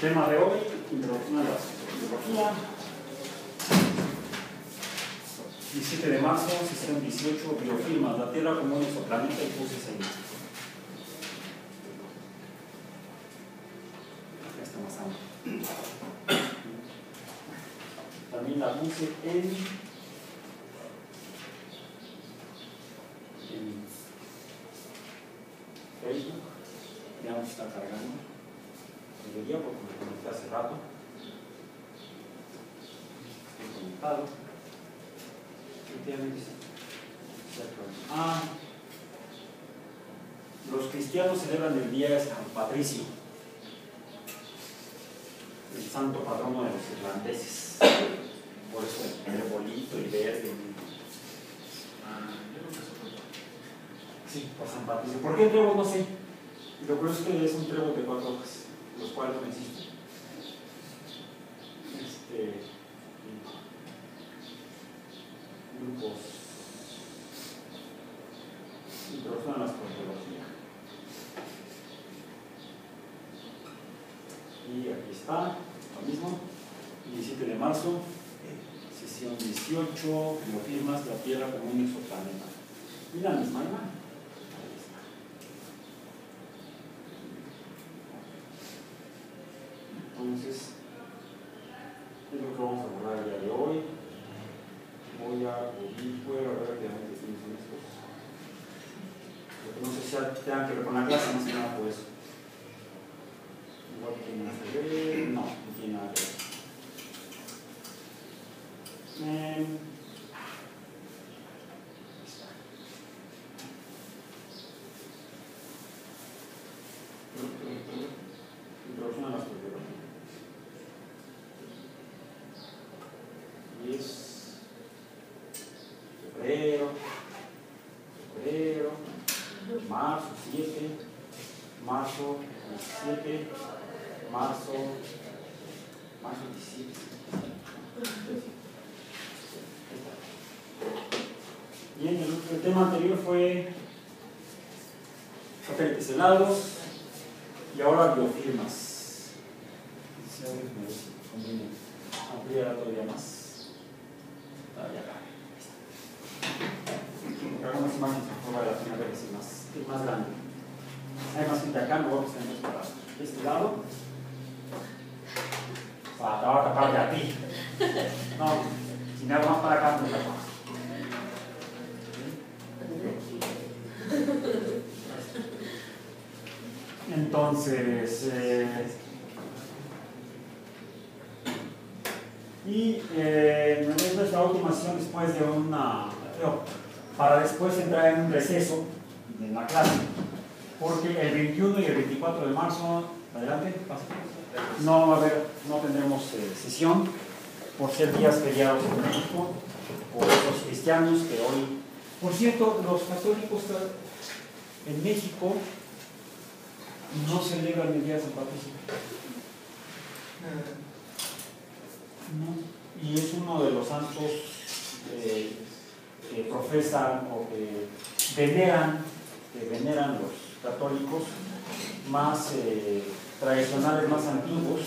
tema de hoy, introducción a la sociología. 17 de marzo, sesión 18, biofilmas, la Tierra como nuestro planeta y puse ahí. Acá está más amplio. También la puse en Facebook. Ya nos está cargando. Debería porque me conecté hace rato. Estoy conectado. Efectivamente, sí. Ah, los cristianos celebran el día de San Patricio, el santo patrono de los irlandeses. Por eso el arbolito y verde. Sí, por San Patricio. ¿Por qué el trevo? No sé. Lo curioso es que es un trevo de cuatro hojas, los cuales no existen. Este, grupos. Introducción a la. Y aquí está, lo mismo. 17 de marzo, sesión 18, biofirmas, la Tierra como un exoplaneta. Y la misma imagen. Ahí está. Entonces, es lo que vamos a abordar el día de hoy. Voy a voy a ver quiénes son estos. Porque no sé si tengan que ver con la clase, más que nada por eso. Igual que tiene nada que ver, no, no tiene nada que ver. Eh, Introducción a la astrología. Y es febrero, febrero, marzo 7, marzo 17, marzo, marzo 17. Bien, el, el tema anterior fue helados y ahora biofirmas. Si a veces me conviene ampliar todavía más. Ah, ya acá. Vale la más, más grande. Hay más gente acá, me voy a presentar para este lado. Para acabar a tapar de a. No, si hago más para acá, me tapas. Entonces, eh, y eh, es nuestra última sesión después de una, para después entrar en un receso en la clase, porque el 21 y el 24 de marzo, adelante, no a haber, no tendremos eh, sesión por ser días feriados en México, por los cristianos que hoy, por cierto, los católicos en México no celebran el día de San Patricio. No. Y es uno de los santos eh, que profesan o que veneran, que veneran los católicos más eh, tradicionales, más antiguos,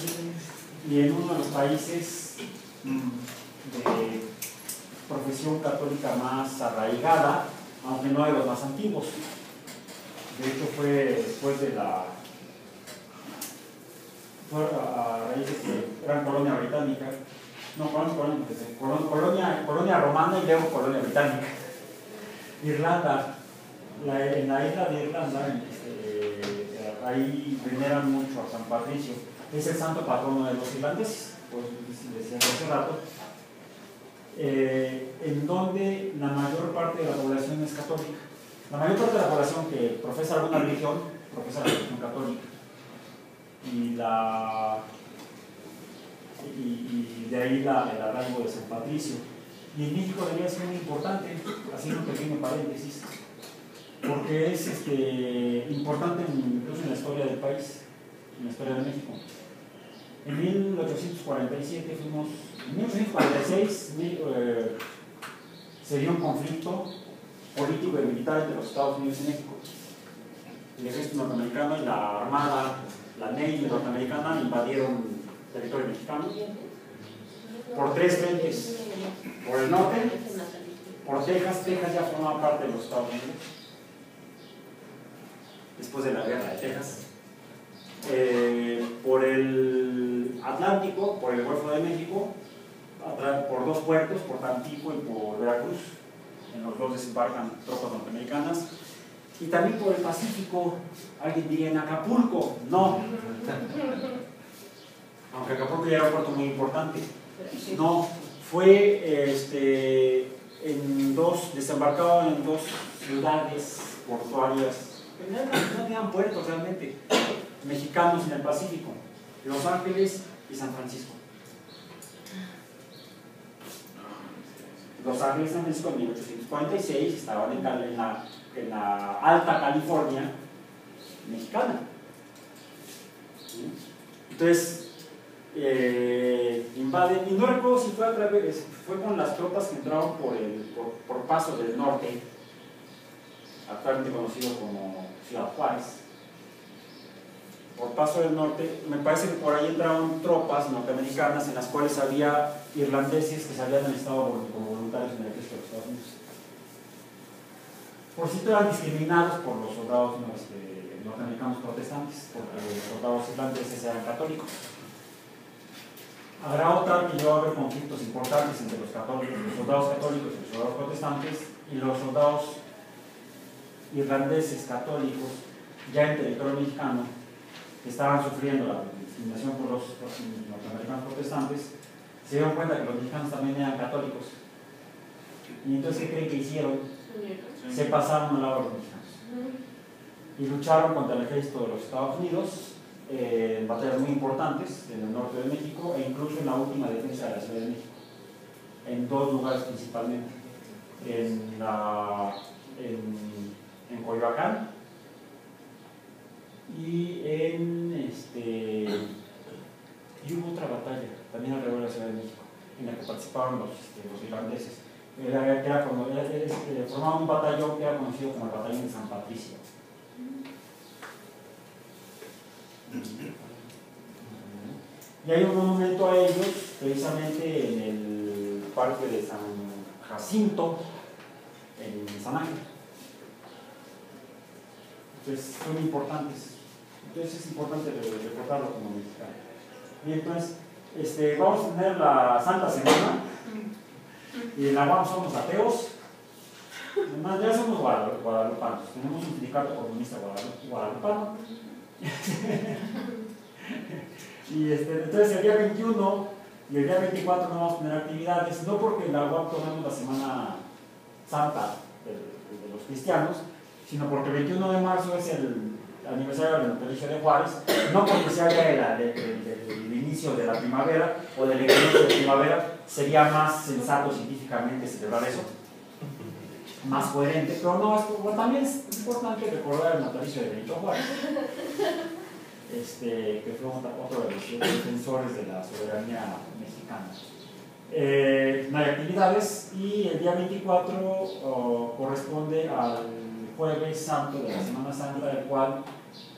y en uno de los países de profesión católica más arraigada, aunque no de los más antiguos. De hecho, fue después de la. Fue a raíz de eran colonia británica. No, colonia, colonia, colonia, colonia romana y luego colonia británica. Irlanda, la, en la isla de Irlanda, este, ahí veneran mucho a San Patricio. Es el santo patrono de los irlandeses, pues decía hace rato. Eh, en donde la mayor parte de la población es católica. La mayor parte de la población que profesa alguna religión, profesa la religión católica. Y, la, y, de ahí la, el arraigo de San Patricio. Y en México debería ser muy importante, haciendo un pequeño paréntesis, porque es este, importante incluso en la historia del país, en la historia de México. En 1847 fuimos, en 1846 eh, se dio un conflicto político y militar entre los Estados Unidos y México. El ejército norteamericano y la armada la Navy norteamericana invadieron territorio mexicano por tres frentes. Por el norte, por Texas, Texas ya formaba parte de los Estados Unidos, después de la guerra de Texas. Eh, por el Atlántico, por el Golfo de México, por dos puertos, por Tampico y por Veracruz. En los dos desembarcan tropas norteamericanas. Y también por el Pacífico, alguien diría en Acapulco. No. Aunque Acapulco ya era un puerto muy importante. No, fue este, en dos, desembarcado en dos ciudades portuarias, que no, tenían puertos realmente, mexicanos en el Pacífico, Los Ángeles y San Francisco. Los Ángeles en 1846 estaban en, la, en la Alta California mexicana. Entonces, eh, invaden, y no recuerdo si fue a través, fue con las tropas que entraron por el por, Paso del Norte, actualmente conocido como Ciudad Juárez. Por Paso del Norte, me parece que por ahí entraron tropas norteamericanas en las cuales había irlandeses que se habían estado como voluntarios en el ejército de Estados Unidos. Por cierto, eran discriminados por los soldados este, norteamericanos protestantes, porque los soldados irlandeses eran católicos. Habrá otra que va a haber conflictos importantes entre los soldados católicos y los soldados protestantes y los soldados irlandeses católicos ya en territorio mexicano que estaban sufriendo la discriminación por los, norteamericanos protestantes se dieron cuenta que los mexicanos también eran católicos. Y entonces ¿qué creen que hicieron? se pasaron al lado de los mexicanos. Y lucharon contra el ejército de los Estados Unidos eh, en batallas muy importantes en el norte de México e incluso en la última defensa de la Ciudad de México, en dos lugares principalmente, en, la, en, en Coyoacán y en este y hubo otra batalla también alrededor de la Ciudad de México en la que participaron los, este, los irlandeses era, era, este, un batallón que era conocido como el batallón de San Patricio y hay un monumento a ellos, precisamente en el parque de San Jacinto, en San Ángel. Entonces, son importantes. Entonces, es importante recordarlo como mexicano. Bien, entonces, este, vamos a tener la Santa Semana. Y en la UAM somos ateos. Además, ya somos guadalupanos. Tenemos un sindicato comunista guadalupano y este, entonces el día 21 y el día 24 no vamos a tener actividades, no porque en la UAP tomemos la Semana Santa de, los cristianos, sino porque el 21 de marzo es el aniversario del natalicio de Juárez, no porque sea el, el, de la primavera o del inicio de primavera, sería más sensato científicamente celebrar eso más coherente, pero no, es, también es importante recordar el natalicio de Benito Juárez, este, que fue otro de los defensores de la soberanía mexicana. Eh, no hay actividades y el día 24 corresponde al jueves santo de la Semana Santa, del cual,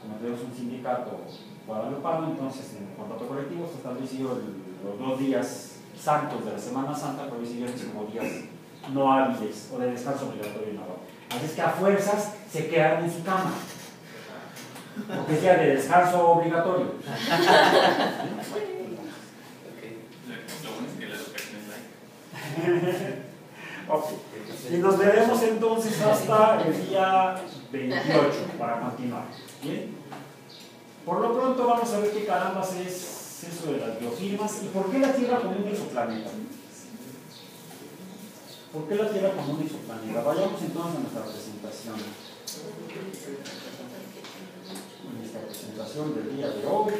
como tenemos un sindicato guadalupano, entonces en el contrato colectivo se estableció los dos días santos de la Semana Santa, por como días no hábiles o de descanso obligatorio en agua. Así es que a fuerzas se quedan en su cama. Porque sea de descanso obligatorio. okay. Y nos veremos entonces hasta el día 28 para continuar. ¿Bien? Por lo pronto vamos a ver qué carambas es eso de las biofirmas y por qué la Tierra como un exoplaneta. ¿Por qué la Tierra como un exoplaneta? Vayamos entonces a nuestra presentación. Nuestra presentación del día de hoy.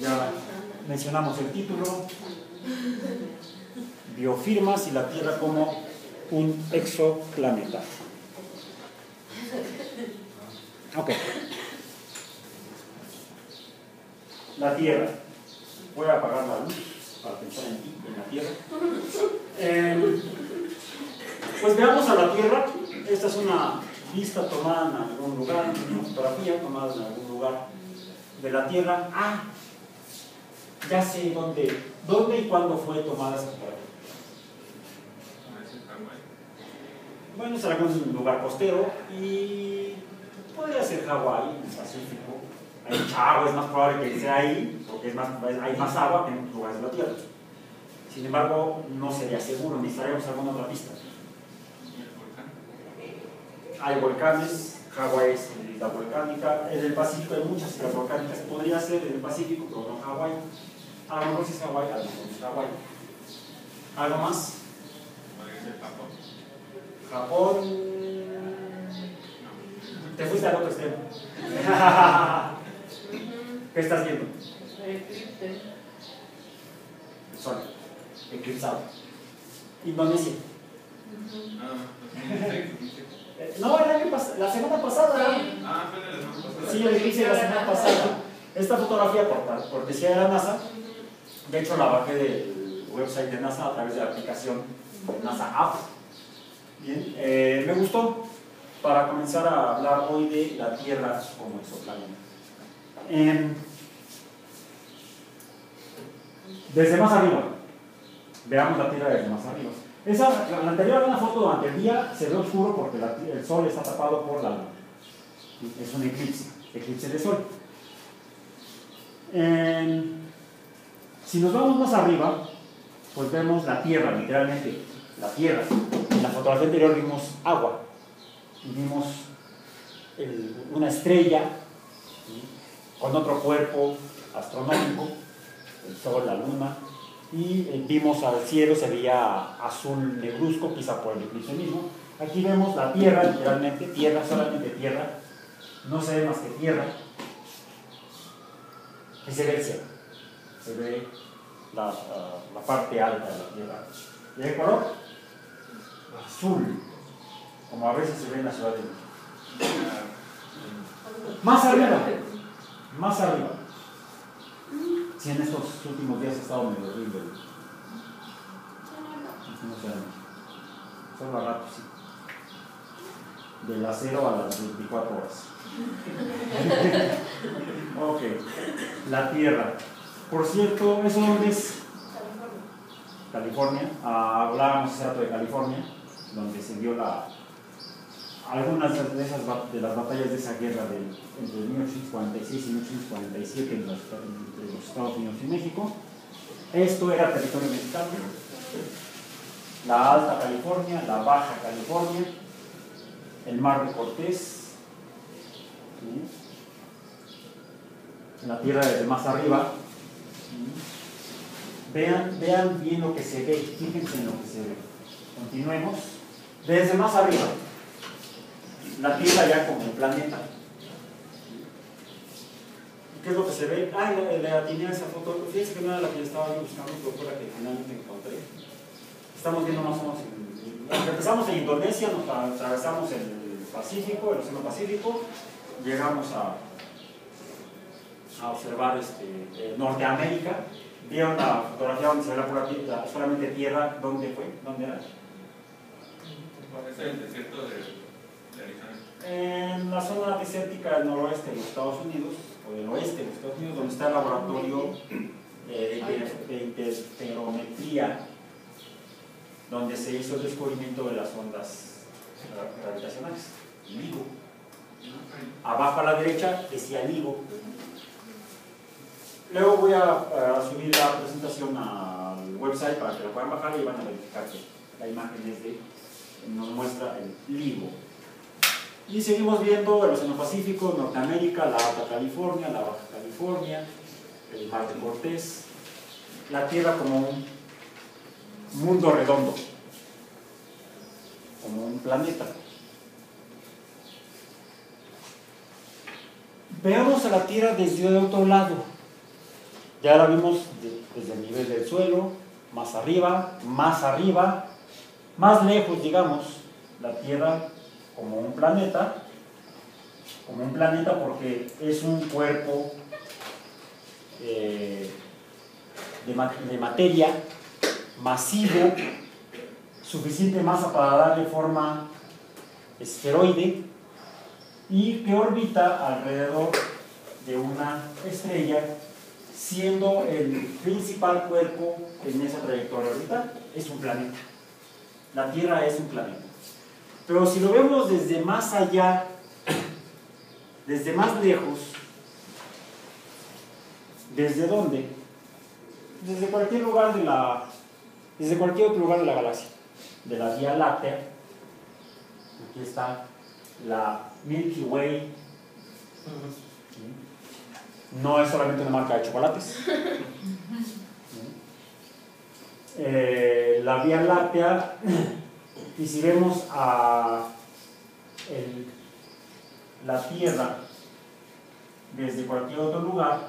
Ya mencionamos el título. Biofirmas y la Tierra como un exoplaneta. Ok. La Tierra. Voy a apagar la luz para pensar en ti, en la Tierra. Eh, pues veamos a la Tierra. Esta es una vista tomada en algún lugar, una fotografía tomada en algún lugar de la Tierra. Ah, ya sé dónde, dónde y cuándo fue tomada esa fotografía. Bueno, es algún lugar costero y podría ser Hawái, en el Pacífico. Hay mucha agua, es más probable que sea ahí, porque es más, hay más agua que en otros lugares de la Tierra. Sin embargo, no sería seguro, necesitaríamos alguna otra pista. Hay volcanes, Hawái es isla volcánica, en el Pacífico hay muchas islas volcánicas, podría ser en el Pacífico, pero no Hawái. A lo mejor si es Hawái, a lo mejor es Hawái. ¿Algo más? Japón. Te fuiste al otro extremo. ¿Qué estás viendo? Eclipse. El sol. Eclipsado. Indonesia. No, el año pas- la semana pasada. Sí, el eclipse de la semana pasada. Esta fotografía por cortesía de la NASA, de hecho la bajé del website de NASA a través de la aplicación NASA App. Bien, eh, me gustó para comenzar a hablar hoy de la Tierra como exoplaneta. Em, desde más arriba, veamos la Tierra desde más arriba. Esa, la, anterior era una foto durante el día, se ve oscuro porque el Sol está tapado por la luna. Es un eclipse, eclipse de Sol. Em, si nos vamos más arriba, pues vemos la Tierra, literalmente, la Tierra. En la fotografía anterior vimos agua vimos una estrella con otro cuerpo astronómico, el Sol, la Luna, y eh, vimos al cielo, se veía azul negruzco, quizá por el eclipse mismo. Aquí vemos la Tierra, literalmente, Tierra, solamente Tierra, no se ve más que Tierra, y se ve el cielo, se ve la, la parte alta de la Tierra. ¿Y el color? Azul, como a veces se ve en la Ciudad de México. Más arriba, más arriba. Si en estos últimos días ha estado medio horrible. Solo a rato, sí. De las 0 a las 24 horas. ok. La Tierra. Por cierto, ¿eso dónde es? California. Ah, hablábamos hace rato de California, donde se dio la, algunas de, esas, de las batallas de esa guerra del- entre 1846 y 1847 en los- entre los Estados Unidos y México. Esto era territorio mexicano. La Alta California, la Baja California, el Mar de Cortés, ¿sí? la tierra desde más arriba. ¿sí? Vean, vean bien lo que se ve, fíjense en lo que se ve. Continuemos. Desde más arriba la Tierra ya como un planeta. ¿Y ¿Qué es lo que se ve? Ah, le, le atiné a esa foto. Fíjense que no era la que estaba yo buscando, pero fue la que finalmente encontré. Estamos viendo más o menos. en- empezamos en Indonesia, nos atravesamos el Pacífico, el Océano Pacífico, llegamos a, a observar este, eh, Norteamérica. Vieron la fotografía donde se ve la pura tierra, solamente tierra. ¿Dónde fue? ¿Dónde era? Es el desierto de, de Arizona. En la zona desértica del noroeste de Estados Unidos, o del oeste de Estados Unidos, donde está el laboratorio de, inter- de interferometría, donde se hizo el descubrimiento de las ondas gra- gravitacionales, LIGO. Abajo a la derecha decía LIGO. Luego voy a, a subir la presentación al website para que lo puedan bajar y van a verificar que la imagen es de, nos muestra el LIGO. Y seguimos viendo el Océano Pacífico, Norteamérica, la Alta California, la Baja California, el Mar de Cortés, la Tierra como un mundo redondo, como un planeta. Veamos a la Tierra desde otro lado. Ya la vimos de- desde el nivel del suelo, más arriba, más arriba, más lejos, digamos, la Tierra como un planeta, como un planeta porque es un cuerpo eh, de, de materia masivo, suficiente masa para darle forma esferoide, y que orbita alrededor de una estrella, siendo el principal cuerpo en esa trayectoria orbital. Es un planeta. La Tierra es un planeta. Pero si lo vemos desde más allá, desde más lejos, ¿desde dónde? Desde cualquier lugar de la, desde cualquier otro lugar de la galaxia, de la Vía Láctea. Aquí está la Milky Way. No es solamente una marca de chocolates. Eh, la Vía Láctea, y si vemos a el- la Tierra desde cualquier otro lugar,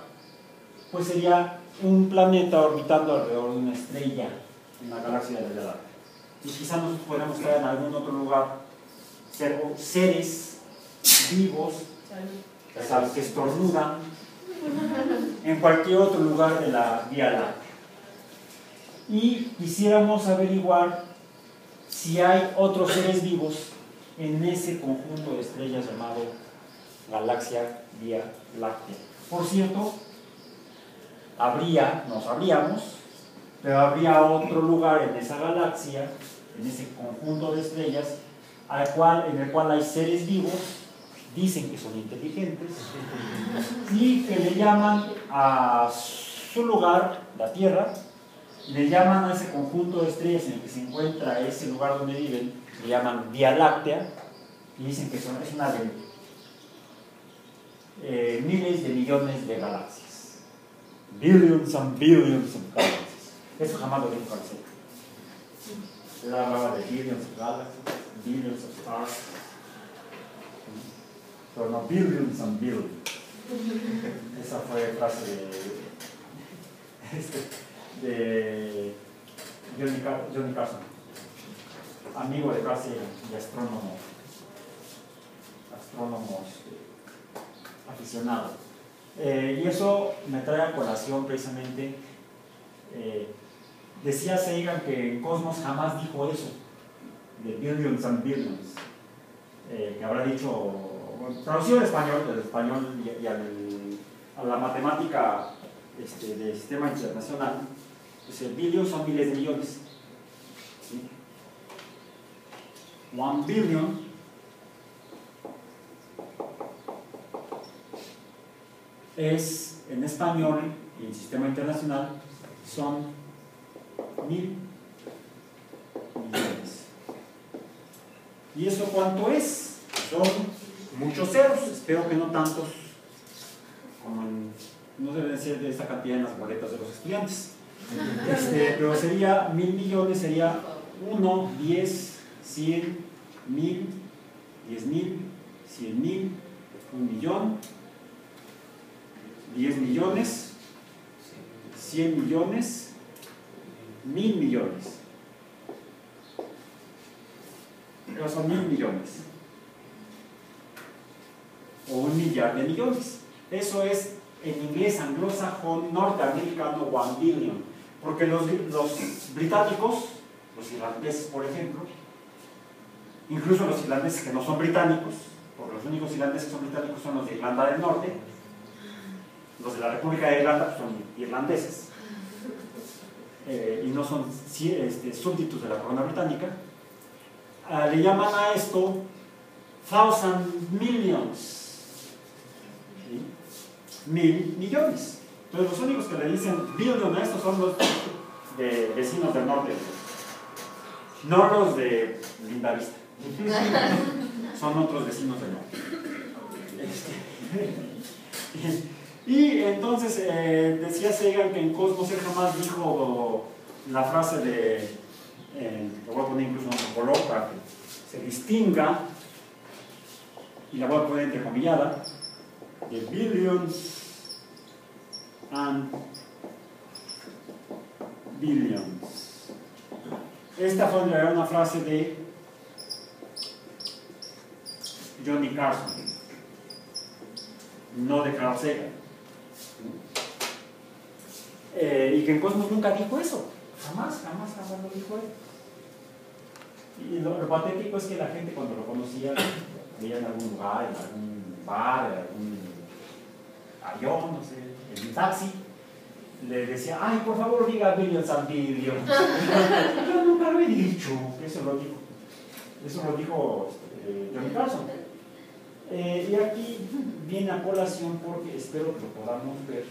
pues sería un planeta orbitando alrededor de una estrella en la galaxia de la Láctea. Y quizás nos podemos estar en algún otro lugar, ser- seres vivos, sea, que estornudan, en cualquier otro lugar de la Vía Láctea. Y quisiéramos averiguar si hay otros seres vivos en ese conjunto de estrellas llamado galaxia Vía Láctea. Por cierto, habría, no sabríamos, pero habría otro lugar en esa galaxia, en ese conjunto de estrellas, al cual, en el cual hay seres vivos, dicen que son inteligentes, y que le llaman a su lugar, la Tierra, le llaman a ese conjunto de estrellas en el que se encuentra ese lugar donde viven, le llaman Vía Láctea, y dicen que son, es una de eh, miles de millones de galaxias. Billions and billions of galaxies. Eso jamás lo dijo Sagan. Él hablaba de billions of galaxies, billions of stars. Pero no billions and billions. Esa fue frase de, este, de Johnny, Car- Johnny Carson, amigo de Carl Sagan y astrónomo, astrónomo este, aficionado. Eh, y eso me trae a colación precisamente, eh, decía Sagan que Cosmos jamás dijo eso, de billions and billions, eh, que habrá dicho, traducido al español, del español y, a la matemática este, del sistema internacional, pues el billion son miles de millones. One billion es en español y en sistema internacional son mil millones. ¿Y eso cuánto es? Son muchos ceros, espero que no tantos como en- no deben ser de esta cantidad en las boletas de los estudiantes. Este, pero sería mil millones, sería 1, 10, 100, mil, 10 mil, 100 mil, un millón, 10 millones, 100 millones, mil millones. Pero son mil millones. O un millar de millones. Eso es en inglés anglosajón norteamericano one billion. Porque los, británicos, los irlandeses por ejemplo, incluso los irlandeses que no son británicos, porque los únicos irlandeses que son británicos son los de Irlanda del Norte, los de la República de Irlanda son irlandeses. Eh, y no son este, súbditos de la corona británica, ah, le llaman a esto thousand millions, mil millones. Entonces los únicos que le dicen billion a estos son los de vecinos del norte, no los de Lindavista, son otros vecinos del norte. Este, y entonces eh, decía Sagan que en Cosmos él jamás dijo la frase de, eh, lo voy a poner incluso en color para que se distinga, y la voy a poner entrecomillada, de billions and billions. Esta fue una frase de Johnny Carson, no de Carl Sagan. Eh, y que en Cosmos nunca dijo eso, jamás, jamás, jamás lo dijo él. Y lo, lo patético es que la gente cuando lo conocía, veía en algún lugar, en algún bar, en algún avión, no sé, taxi, le decía, ay, por favor diga billions and billions. Yo nunca lo he dicho. Eso lo dijo. Eso lo dijo eh, Johnny Carson. Eh, y aquí viene a colación porque espero que lo podamos ver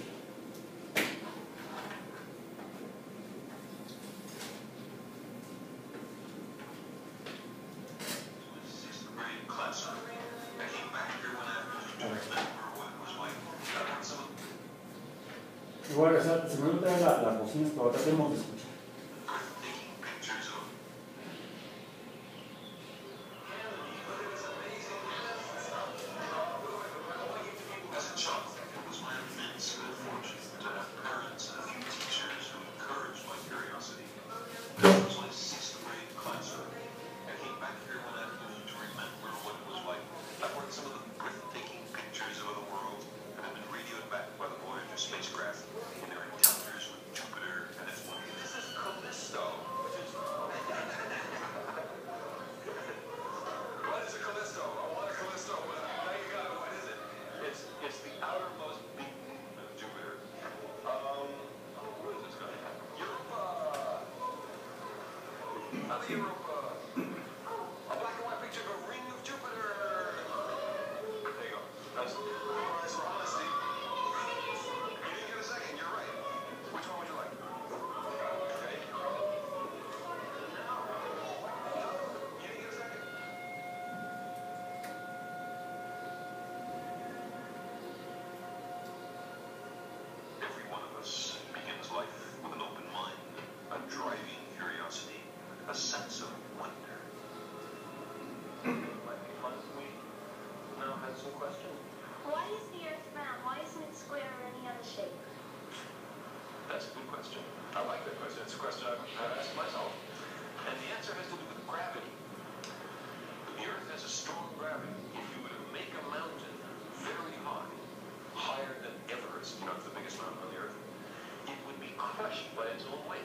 by its own weight.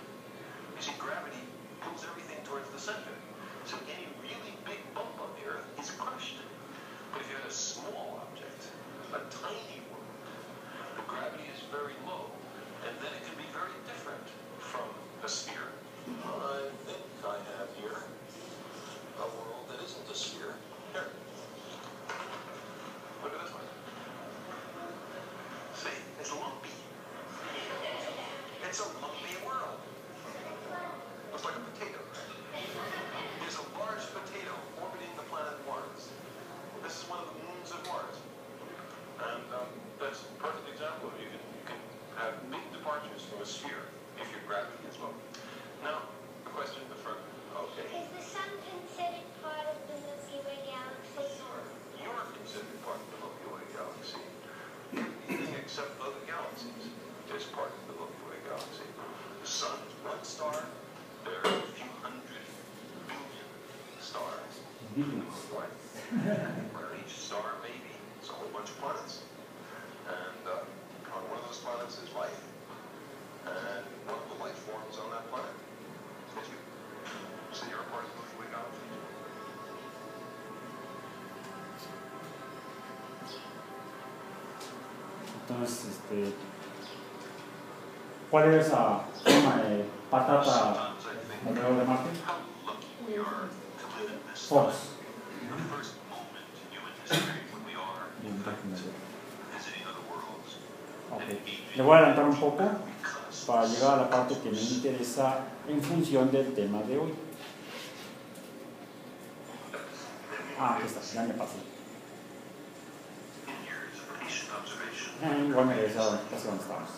You see, gravity pulls everything towards the center. So any where each star baby is a whole bunch of planets. And uh, on one of those planets is life, and one of the life forms on that planet is you. So you're a part of the Milky Way galaxy. Entonces, este, ¿cuál es la forma de patata alrededor de Marte? Fox. Le voy a adelantar un poco para llegar a la parte que me interesa en función del tema de hoy. Ah, aquí está, ya me pasé. Ah, igual me regresaba casi donde estábamos.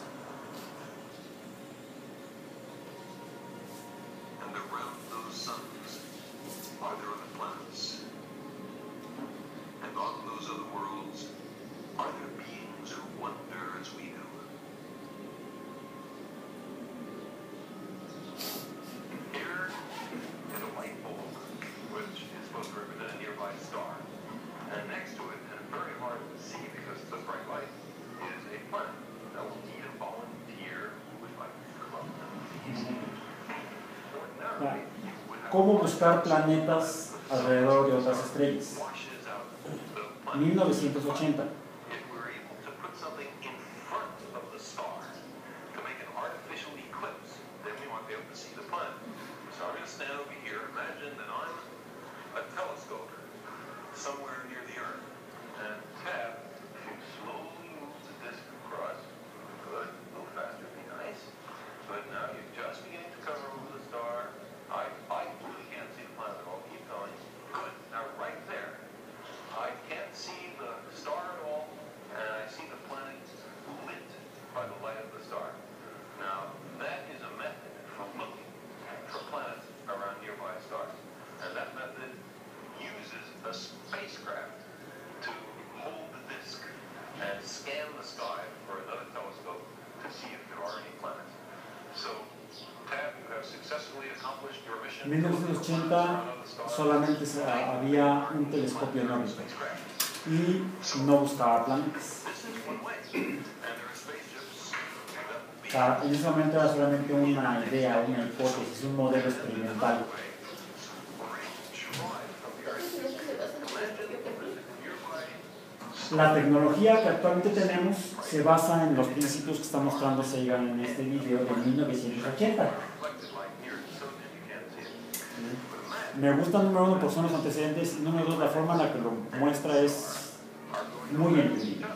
cómo buscar planetas alrededor de otras estrellas. 1980. era un telescopio enorme y no buscaba planetas. O sea, en ese momento era solamente una idea, una hipótesis, un modelo experimental. La tecnología que actualmente tenemos se basa en los principios que está mostrando Sagan en este video de 1980 me gusta número uno por son los antecedentes y número dos la forma en la que lo muestra es muy entendida.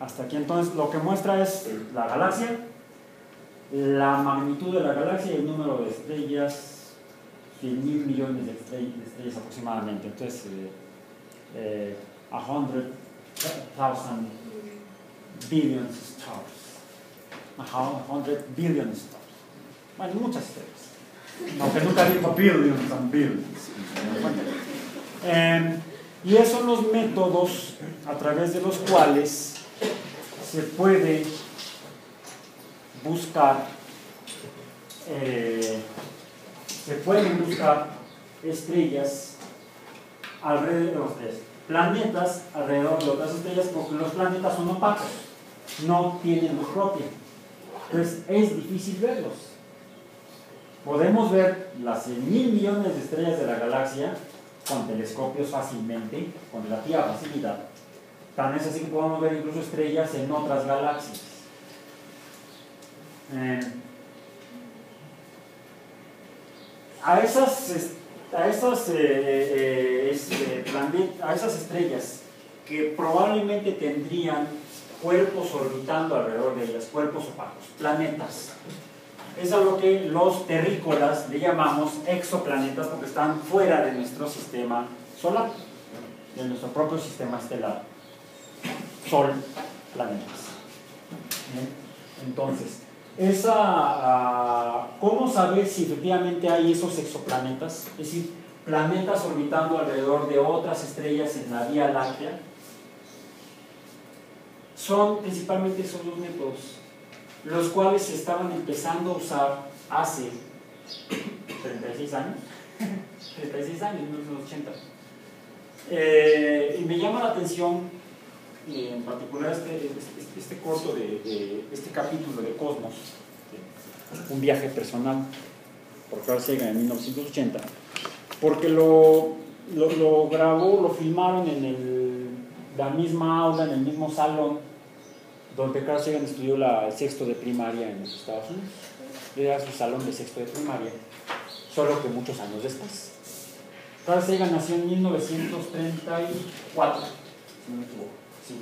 Hasta aquí entonces lo que muestra es la galaxia, la magnitud de la galaxia y el número de estrellas, 100 mil millones de estrellas, aproximadamente. Entonces, a eh, eh, 100,000 billion stars. 100 billion stars. Bueno, muchas estrellas. Aunque nunca digo billions and billions. Eh, y esos son los métodos a través de los cuales se puede buscar, eh, se pueden buscar estrellas alrededor de esto planetas alrededor de otras estrellas porque los planetas son opacos, no tienen luz propia. Entonces es difícil verlos. Podemos ver las mil millones de estrellas de la galaxia con telescopios fácilmente, con relativa facilidad, Tan es así que podemos ver incluso estrellas en otras galaxias. Eh, a esas, a esas, eh, eh, a esas estrellas que probablemente tendrían cuerpos orbitando alrededor de ellas, cuerpos opacos, planetas. Es a lo que los terrícolas le llamamos exoplanetas porque están fuera de nuestro sistema solar, de nuestro propio sistema estelar. Sol, planetas. Bien, Entonces, esa, ah, ¿cómo saber si efectivamente hay esos exoplanetas? Es decir, planetas orbitando alrededor de otras estrellas en la Vía Láctea. Son principalmente esos dos métodos, los cuales se estaban empezando a usar hace 36 años. 36 años, 1980. Eh, y me llama la atención, eh, en particular, este, este, este corto de, este capítulo de Cosmos, un viaje personal, por Carl Sagan en 1980, porque lo, lo, grabó, lo filmaron en la misma aula, en el mismo salón, donde Carl Sagan estudió la, el sexto de primaria en los Estados Unidos. Era su salón de sexto de primaria, solo que muchos años después. Carl Sagan nació en 1934, si no me equivoco, sí,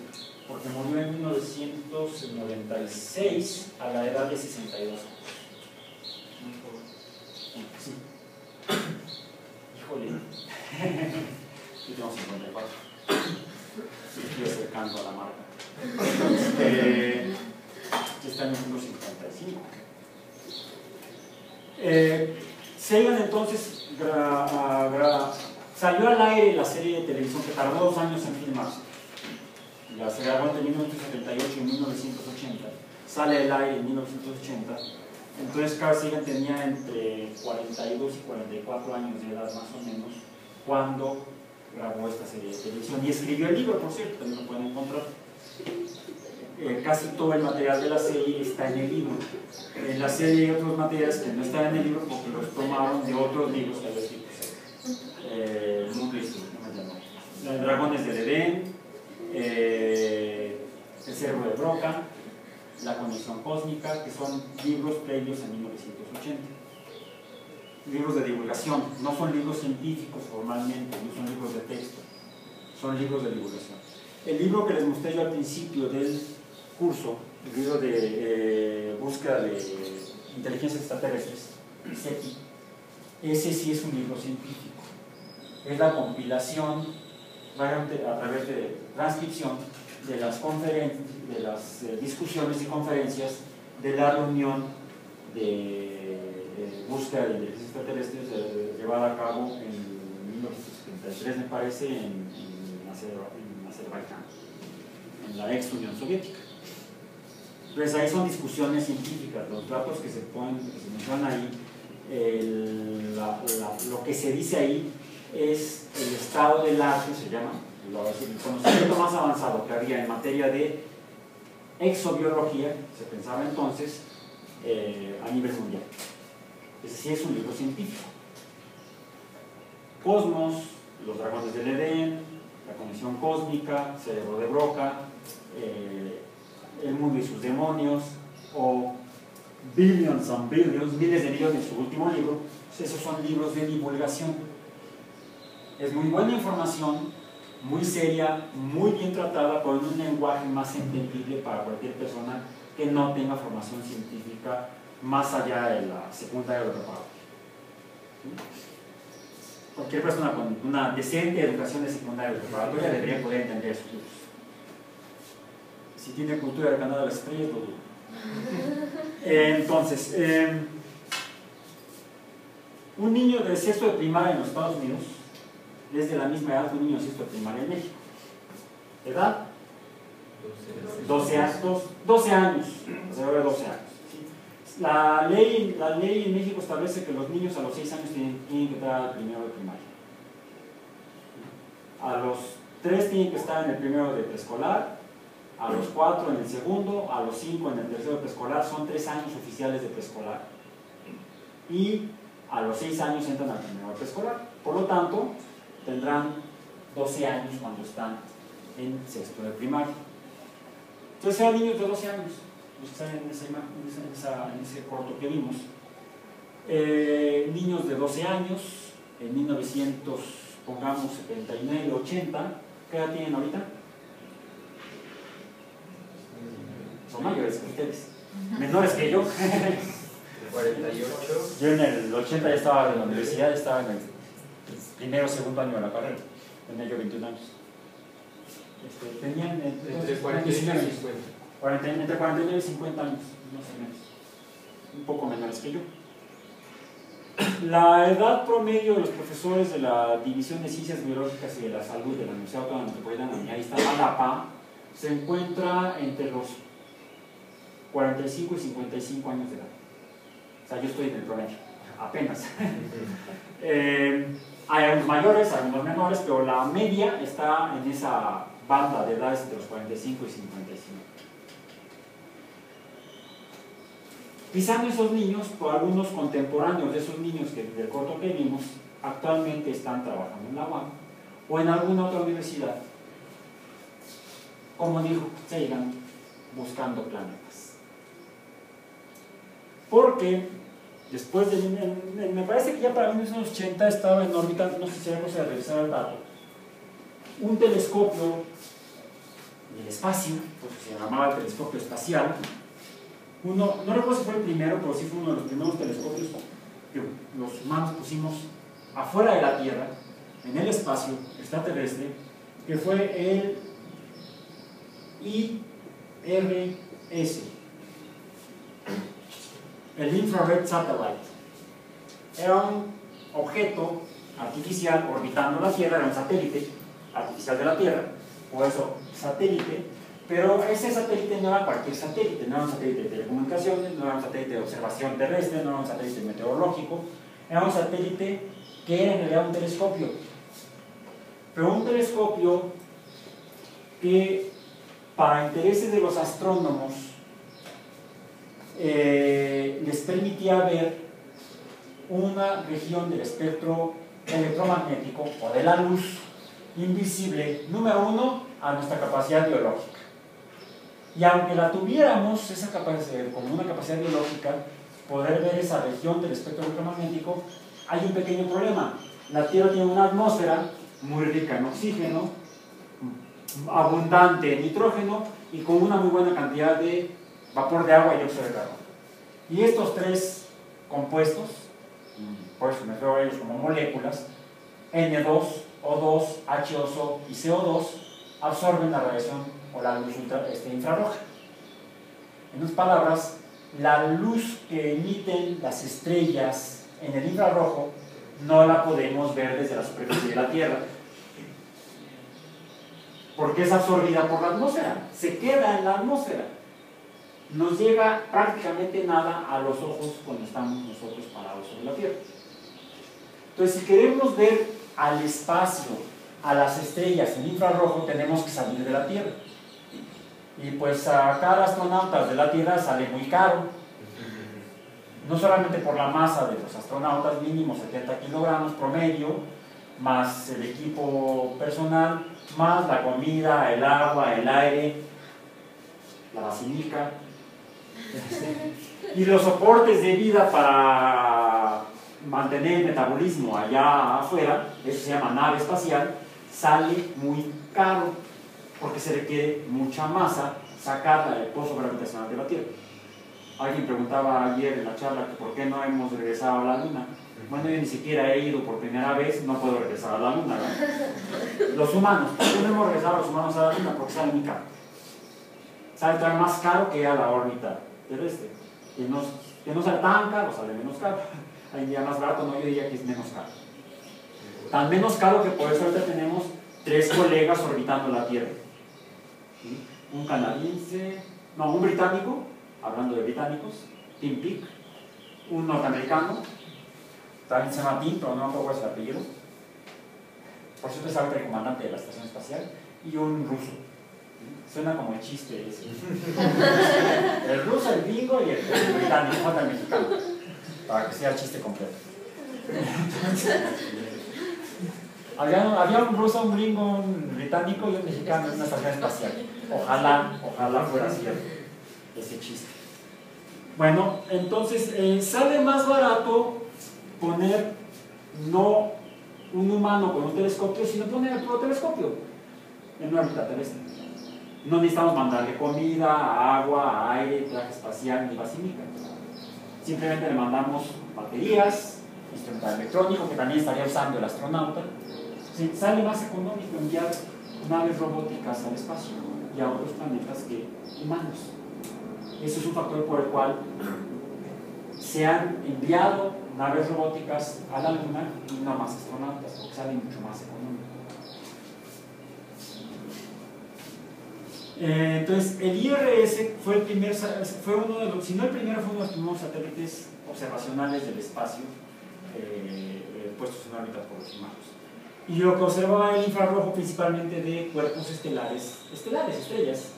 porque murió en 1996 a la edad de 62 años. Sí. Híjole. Yo tengo 54. Sí, estoy acercando a la marca. Este año cumplo 55. Eh, Sagan entonces gra- gra- salió al aire la serie de televisión que tardó dos años en filmarse. Ya se grabó entre 1978 y 1980. Sale al aire en 1980. Entonces Carl Sagan tenía entre 42 y 44 años de edad más o menos cuando grabó esta serie de televisión y escribió el libro, por cierto, también lo pueden encontrar. Eh, casi todo el material de la serie está en el libro. En la serie hay otros materiales que no están en el libro porque los tomaron de otros libros que había escrito. Eh, dragones del Edén, eh, El cerebro de Broca, La conexión cósmica, que son libros previos a 1980. Libros de divulgación, no son libros científicos formalmente, no son libros de texto, son libros de divulgación. El libro que les mostré yo al principio del curso, el libro de eh, búsqueda de inteligencias extraterrestres, ese sí es un libro científico. Es la compilación a través de transcripción de las de las eh, discusiones y conferencias de la reunión de búsqueda de inteligencias extraterrestres eh, llevada a cabo en 1973, me parece, en, en en Azerbaiyán, en la ex Unión Soviética. Entonces ahí son discusiones científicas, los datos que se ponen, que se mencionan ahí, el- la- la- lo que se dice ahí es el estado del arte, se llama, el conocimiento más avanzado que había en materia de exobiología, se pensaba entonces, eh, a nivel mundial. Ese sí es un libro científico. Cosmos, Los dragones del Edén, La conexión cósmica, Cerebro de Broca, eh, El mundo y sus demonios, o Billions and Billions, miles de millones, su último libro, esos son libros de divulgación. Es muy buena información, muy seria, muy bien tratada, con un lenguaje más entendible para cualquier persona que no tenga formación científica más allá de la secundaria o preparatoria. Cualquier persona con una decente educación de secundaria o preparatoria debería poder entender esos libros. Si tiene cultura del canal de las estrellas, lo dudo. Entonces, eh, un niño de sexto de primaria en los Estados Unidos es de la misma edad que un niño sexto primaria en México. ¿Edad? 12 años, 12 años, alrededor de 12 años. la ley, la ley en México establece que los niños a los 6 años tienen, tienen que entrar al primero de primaria. A los 3 tienen que estar en el primero de preescolar, a los 4 en el segundo, a los 5 en el tercero de preescolar, son 3 años oficiales de preescolar. Y a los 6 años entran al primero de preescolar. Por lo tanto, tendrán 12 años cuando están en sexto de primaria. Entonces sean niños de 12 años, los que están en, esa imagen, en, esa- en esa- en ese corto que vimos. Eh, niños de 12 años, en 1900, pongamos 79, 80, ¿qué edad tienen ahorita? Son mayores que ustedes, menores que yo. 48. Yo en el 80 ya estaba en la universidad, estaba en el primero o segundo año de la carrera, tenía yo 21 años. Este, tenían entre, Entre 40 y 19 años. 50. 40 entre 49 y 50 años, más o menos. Un poco menores que yo. La edad promedio de los profesores de la División de Ciencias Biológicas y de la Salud de la Universidad Autónoma Metropolitana de Iztapalapa se encuentra entre los 45 y 55 años de edad. O sea, yo estoy en el promedio, apenas. Eh, hay algunos mayores, algunos menores, pero la media está en esa banda de edades entre los 45 y 55. Pisando esos niños, por algunos contemporáneos de esos niños que del corto que vimos, actualmente están trabajando en la UAM o en alguna otra universidad. Como dijo, llegan buscando planetas. Porque después de, me parece que ya para 1980 estaba en órbita, no sé si cosa de revisar el dato, un telescopio del espacio, pues se llamaba el telescopio espacial, uno, no recuerdo si fue el primero, pero sí fue uno de los primeros telescopios que los humanos pusimos afuera de la Tierra, en el espacio extraterrestre, que fue el IRS, el Infrared Satellite. Era un objeto artificial orbitando la Tierra, era un satélite artificial de la Tierra, por eso satélite, pero ese satélite no era cualquier satélite, no era un satélite de telecomunicaciones, no era un satélite de observación terrestre, no era un satélite meteorológico, era un satélite que era en realidad un telescopio. Pero un telescopio que para intereses de los astrónomos eh, les permitía ver una región del espectro electromagnético o de la luz invisible, número uno, a nuestra capacidad biológica. Y aunque la tuviéramos, esa capacidad, como una capacidad biológica, poder ver esa región del espectro electromagnético, hay un pequeño problema. La Tierra tiene una atmósfera muy rica en oxígeno, abundante en nitrógeno y con una muy buena cantidad de vapor de agua y dióxido de carbono. Y estos tres compuestos, por eso me refiero a ellos como moléculas, N2, O2, H2O y CO2, absorben la radiación o la luz ultra- este, infrarroja. En otras palabras, la luz que emiten las estrellas en el infrarrojo no la podemos ver desde la superficie de la Tierra. Porque es absorbida por la atmósfera, se queda en la atmósfera. Nos llega prácticamente nada a los ojos cuando estamos nosotros parados sobre la Tierra. Entonces, si queremos ver al espacio, a las estrellas en infrarrojo, tenemos que salir de la Tierra. Y pues sacar astronautas de la Tierra sale muy caro. No solamente por la masa de los astronautas, mínimo 70 kilogramos promedio, más el equipo personal, más la comida, el agua, el aire, la basílica, y los soportes de vida para mantener el metabolismo allá afuera, eso se llama nave espacial, sale muy caro porque se requiere mucha masa sacarla del pozo gravitacional de la Tierra. Alguien preguntaba ayer en la charla que por qué no hemos regresado a la Luna. Bueno, yo ni siquiera he ido por primera vez, no puedo regresar a la Luna. ¿verdad? Los humanos, ¿por qué no hemos regresado los humanos a la Luna? Porque sale muy caro. Sale todavía más caro que a la órbita terrestre. Que no, que no sale tan caro, sale menos caro. Hay un día más barato, no, yo diría que es menos caro. Tan menos caro que por eso ahorita tenemos tres colegas orbitando la Tierra. Un canadiense, no, un británico, hablando de británicos, Tim Peake, un norteamericano, también se llama Tim, pero no me acuerdo cuál es el apellido, por cierto es el comandante de la estación espacial, y un ruso. Suena como el chiste ese. el ruso, el bingo y el, británico, el mexicano, para que sea el chiste completo. Había, un ruso, un gringo, un británico y un mexicano en una estación espacial. Ojalá, ojalá fuera cierto ese chiste. Bueno, entonces eh, sale más barato poner no un humano con un telescopio, sino poner el telescopio en una órbita terrestre. No necesitamos mandarle comida, agua, aire, traje espacial ni basílica. Simplemente le mandamos baterías, instrumental electrónico que también estaría usando el astronauta. Sale más económico enviar naves robóticas al espacio y a otros planetas que humanos. Ese es un factor por el cual se han enviado naves robóticas a la Luna y no más astronautas, porque sale mucho más económico. Eh, entonces, el IRS fue el primer, fue uno de los, si no el primero, fue uno de los primeros satélites observacionales del espacio eh, eh, puestos en órbita por los humanos. Y lo que observaba el infrarrojo principalmente de cuerpos estelares, estelares, estrellas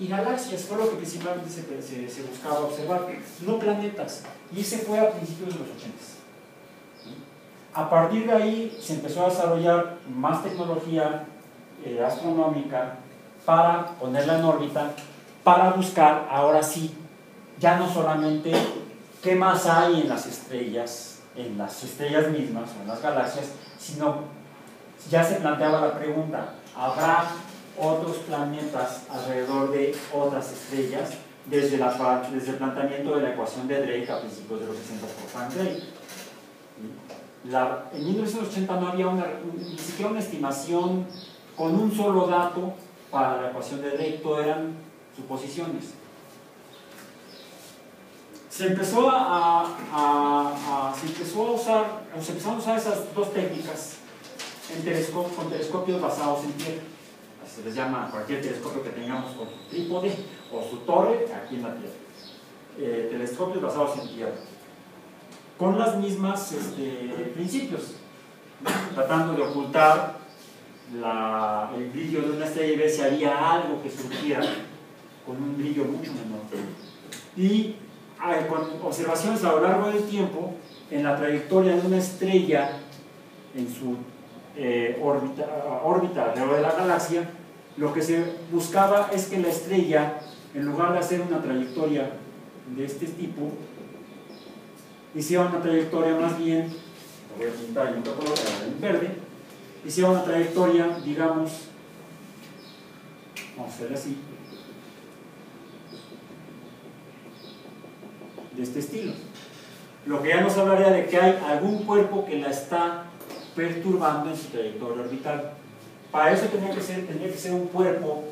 y galaxias, fue lo que principalmente se, se- se buscaba observar, no planetas. Y ese fue a principios de los 80. A partir de ahí se empezó a desarrollar más tecnología eh, astronómica para ponerla en órbita, para buscar ahora sí, ya no solamente qué más hay en las estrellas, en las estrellas mismas o en las galaxias, sino ya se planteaba la pregunta, ¿habrá otros planetas alrededor de otras estrellas desde, la, desde el planteamiento de la ecuación de Drake a principios de los 60 por Frank Drake? La- en 1980 no había ni siquiera una estimación con un solo dato para la ecuación de Drake, todo eran suposiciones. Se empezó a, se empezó a usar, se empezaron a esas dos técnicas con telescopios basados en tierra. Se les llama a cualquier telescopio que tengamos con su trípode o su torre aquí en la Tierra. Eh, telescopios basados en tierra. Con los mismos principios, ¿no? tratando de ocultar la- el brillo de una estrella y ver si había algo que surgiera con un brillo mucho menor. Y con observaciones a lo largo del tiempo en la trayectoria de una estrella en su eh, órbita, órbita alrededor de la galaxia, lo que se buscaba es que la estrella, en lugar de hacer una trayectoria de este tipo, hiciera una trayectoria más bien, lo voy a pintar en otro color, en verde, hiciera una trayectoria, digamos, vamos a hacerla así, de este estilo. Lo que ya nos hablaría de que hay algún cuerpo que la está perturbando en su trayectoria orbital. Para eso tenía que ser, tenía que ser un cuerpo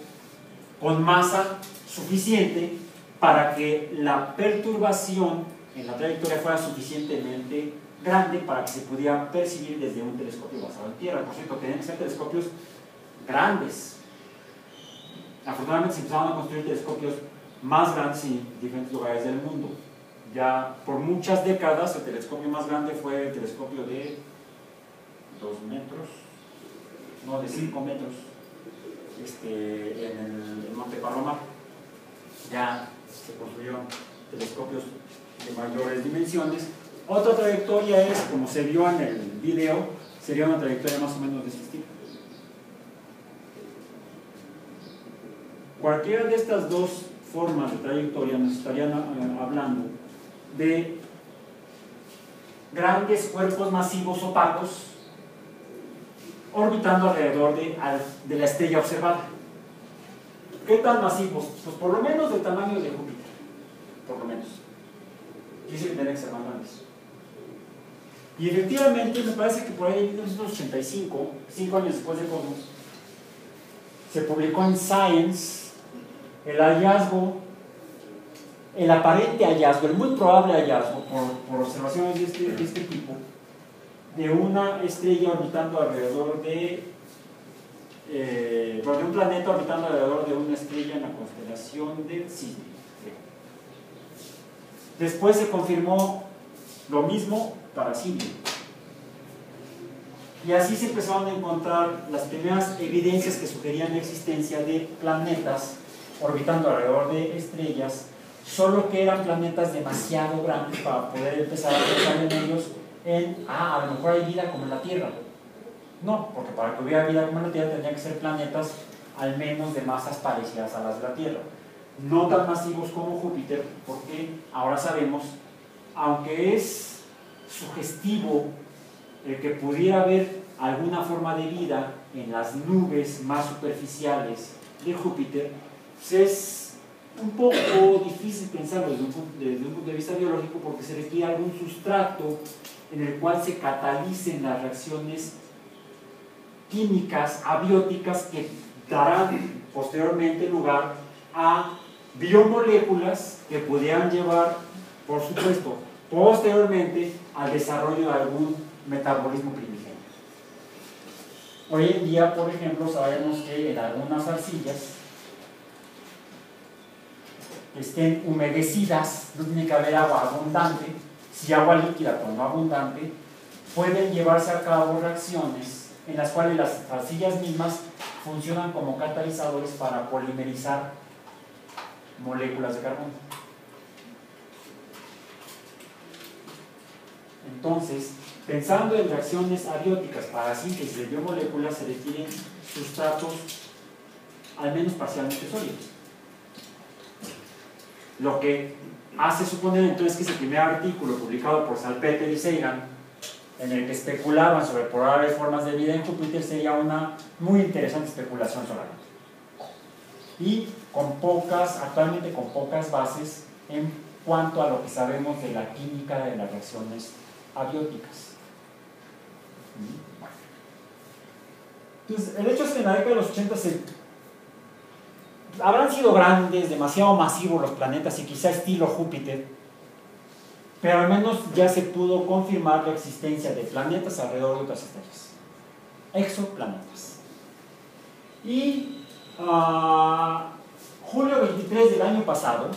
con masa suficiente para que la perturbación en la trayectoria fuera suficientemente grande para que se pudiera percibir desde un telescopio basado en tierra. Por cierto, tenían que ser telescopios grandes. Afortunadamente se empezaron a construir telescopios más grandes en diferentes lugares del mundo. Ya por muchas décadas el telescopio más grande fue el telescopio de 2 metros, no de 5 metros, este, en el Monte Palomar. Ya se construyeron telescopios de mayores dimensiones. Otra trayectoria es, como se vio en el video, sería una trayectoria más o menos de este estilo. Cualquiera de estas dos formas de trayectoria nos estarían eh, hablando de grandes cuerpos masivos opacos orbitando alrededor de, de la estrella observada. ¿Qué tan masivos? Pues por lo menos del tamaño de Júpiter, por lo menos. Que tienen que ser más grandes. Y efectivamente, me parece que por ahí en 1985, cinco años después de Cosmos, se publicó en Science el hallazgo, el aparente hallazgo, el muy probable hallazgo, por, observaciones de este, de este tipo, de una estrella orbitando alrededor de, eh, bueno, un planeta orbitando alrededor de una estrella en la constelación del Cisne. Después se confirmó lo mismo para Sirio. Y así se empezaron a encontrar las primeras evidencias que sugerían la existencia de planetas orbitando alrededor de estrellas, solo que eran planetas demasiado grandes para poder empezar a pensar en ellos en, ah, a lo mejor hay vida como en la Tierra. No, porque para que hubiera vida como en la Tierra tendrían que ser planetas al menos de masas parecidas a las de la Tierra. No tan masivos como Júpiter, porque ahora sabemos, aunque es sugestivo el que pudiera haber alguna forma de vida en las nubes más superficiales de Júpiter, pues es un poco difícil pensarlo desde un, punto, desde un punto de vista biológico porque se requiere algún sustrato en el cual se catalicen las reacciones químicas abióticas que darán posteriormente lugar a biomoléculas que pudieran llevar, por supuesto, posteriormente al desarrollo de algún metabolismo primigenio. Hoy en día, por ejemplo, sabemos que en algunas arcillas estén humedecidas, no tiene que haber agua abundante, si agua líquida pero no abundante, pueden llevarse a cabo reacciones en las cuales las arcillas mismas funcionan como catalizadores para polimerizar moléculas de carbono. Entonces, pensando en reacciones abióticas para síntesis de biomoléculas, se requieren sustratos al menos parcialmente sólidos. Lo que hace suponer entonces que ese primer artículo publicado por Salpeter y Sagan, en el que especulaban sobre probables formas de vida en Júpiter, sería una muy interesante especulación solar. Y con pocas, actualmente con pocas bases en cuanto a lo que sabemos de la química de las reacciones abióticas. Entonces, el hecho es que en la década de los 80 se, habrán sido grandes, demasiado masivos los planetas y quizá estilo Júpiter, pero al menos ya se pudo confirmar la existencia de planetas alrededor de otras estrellas, exoplanetas. Y uh, julio 23 del año pasado,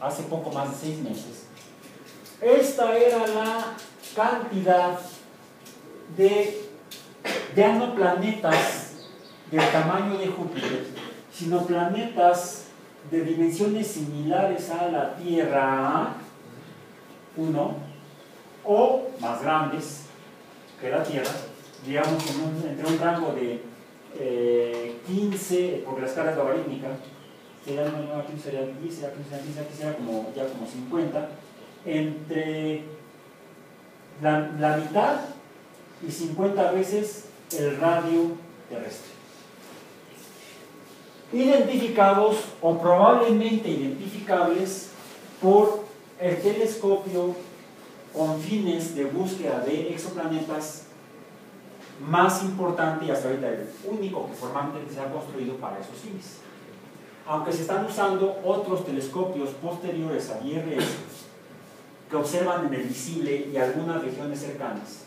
hace poco más de seis meses, esta era la cantidad de ya no planetas del tamaño de Júpiter, sino planetas de dimensiones similares a la Tierra, uno, o más grandes que la Tierra, digamos entre un rango de 15, porque la escala es logarítmica, sería, aquí sería 10, sería 15, aquí sería como, ya como 50, entre la, mitad y 50 veces el radio terrestre. Identificados o probablemente identificables por el telescopio con fines de búsqueda de exoplanetas más importante y hasta ahorita el único que formalmente se ha construido para esos fines. Aunque se están usando otros telescopios posteriores a IRS que observan en el visible y algunas regiones cercanas,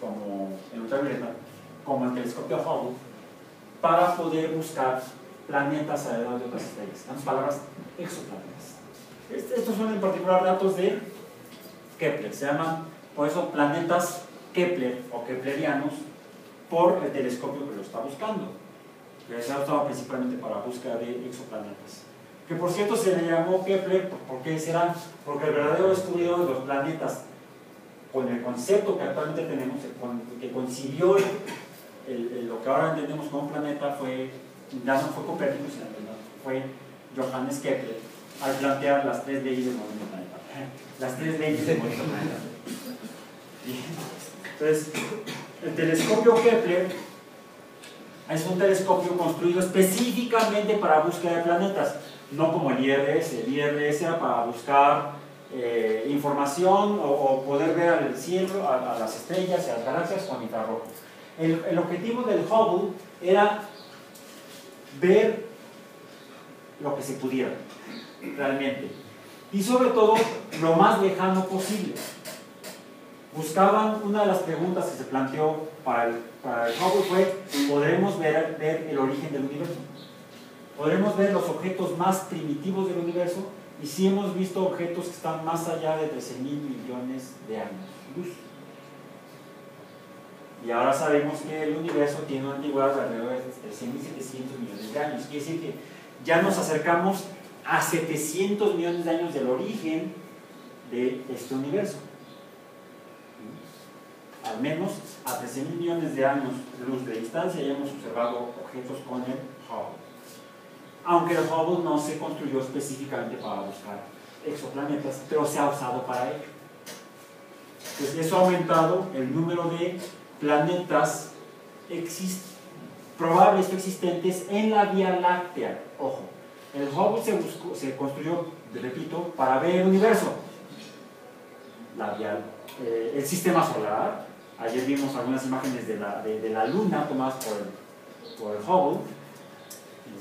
como el ultravioleta, como el telescopio Hubble, para poder buscar planetas alrededor de otras estrellas. En palabras, exoplanetas. Estos son en particular datos de Kepler, se llaman por eso planetas Kepler o keplerianos por el telescopio que lo está buscando, que se ha usado principalmente para búsqueda de exoplanetas. Que por cierto se le llamó Kepler, ¿por qué será? Porque el verdadero estudio de los planetas con el concepto que actualmente tenemos, que concibió lo que ahora entendemos como planeta, fue, ya no fue Copérnico, sino fue Johannes Kepler, al plantear las tres leyes del movimiento planetario. Las tres leyes del movimiento planetario. Entonces, el telescopio Kepler es un telescopio construido específicamente para búsqueda de planetas, no como el IRS. El IRS era para buscar eh, información o, poder ver al cielo, a, las estrellas y a las galaxias con infrarrojo. El, el objetivo del Hubble era ver lo que se pudiera, realmente. Y sobre todo, lo más lejano posible. Buscaban, una de las preguntas que se planteó para el Hubble fue, ¿podremos ver el origen del universo? ¿Podremos ver los objetos más primitivos del universo? y sí hemos visto objetos que están más allá de 13 mil millones de años luz. Y ahora sabemos que el universo tiene una antigüedad de alrededor de 13.700 millones de años. Quiere decir que ya nos acercamos a 700 millones de años del origen de este universo. Al menos a 13 mil millones de años luz de distancia ya hemos observado objetos con el Hubble. Aunque el Hubble no se construyó específicamente para buscar exoplanetas, pero se ha usado para ello. Entonces, eso ha aumentado el número de planetas exist probables existentes en la Vía Láctea. Ojo, el Hubble se, construyó, repito, para ver el universo. La vía- eh, el sistema solar. Ayer vimos algunas imágenes de la, Luna tomadas por por el Hubble.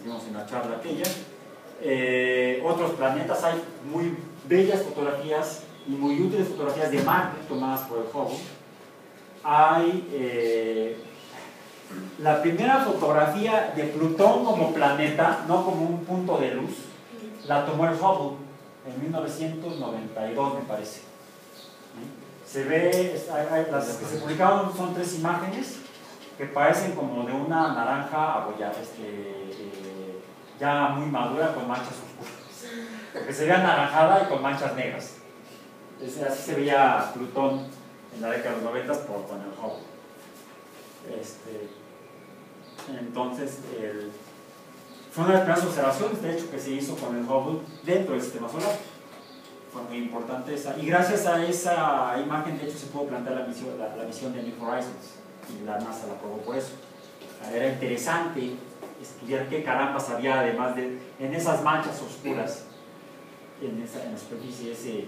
En la charla aquella. Eh, otros planetas, hay muy bellas fotografías y muy útiles fotografías de Marte tomadas por el Hubble. Hay eh, la primera fotografía de Plutón como planeta, no como un punto de luz, la tomó el Hubble en 1992, me parece. Se ve, las que se publicaron son tres imágenes que parecen como de una naranja abollada, este, ya muy madura con manchas oscuras. Porque se ve anaranjada y con manchas negras. Así se veía Plutón en la década de los 90 por, con el Hubble. Este, entonces, el- fue una de las primeras observaciones, de hecho, que se hizo con el Hubble dentro del sistema solar. Fue muy importante esa. Y gracias a esa imagen, de hecho, se pudo plantear la misión, la, la misión de New Horizons. Y la NASA la aprobó por eso. Era interesante estudiar qué carambas había, además de en esas manchas oscuras, en, esa, en la superficie ese,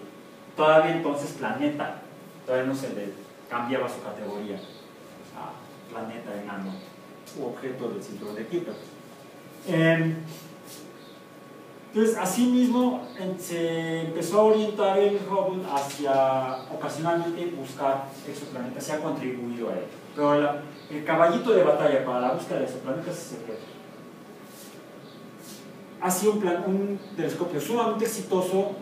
todavía entonces planeta. Todavía no se le cambiaba su categoría a planeta enano u objeto del cinturón de Kuiper. Em, entonces, asimismo, se empezó a orientar el Hubble hacia ocasionalmente buscar exoplanetas, se ha contribuido a ello. Pero el caballito de batalla para la búsqueda de exoplanetas es el. Ha sido un, plan- un telescopio sumamente exitoso,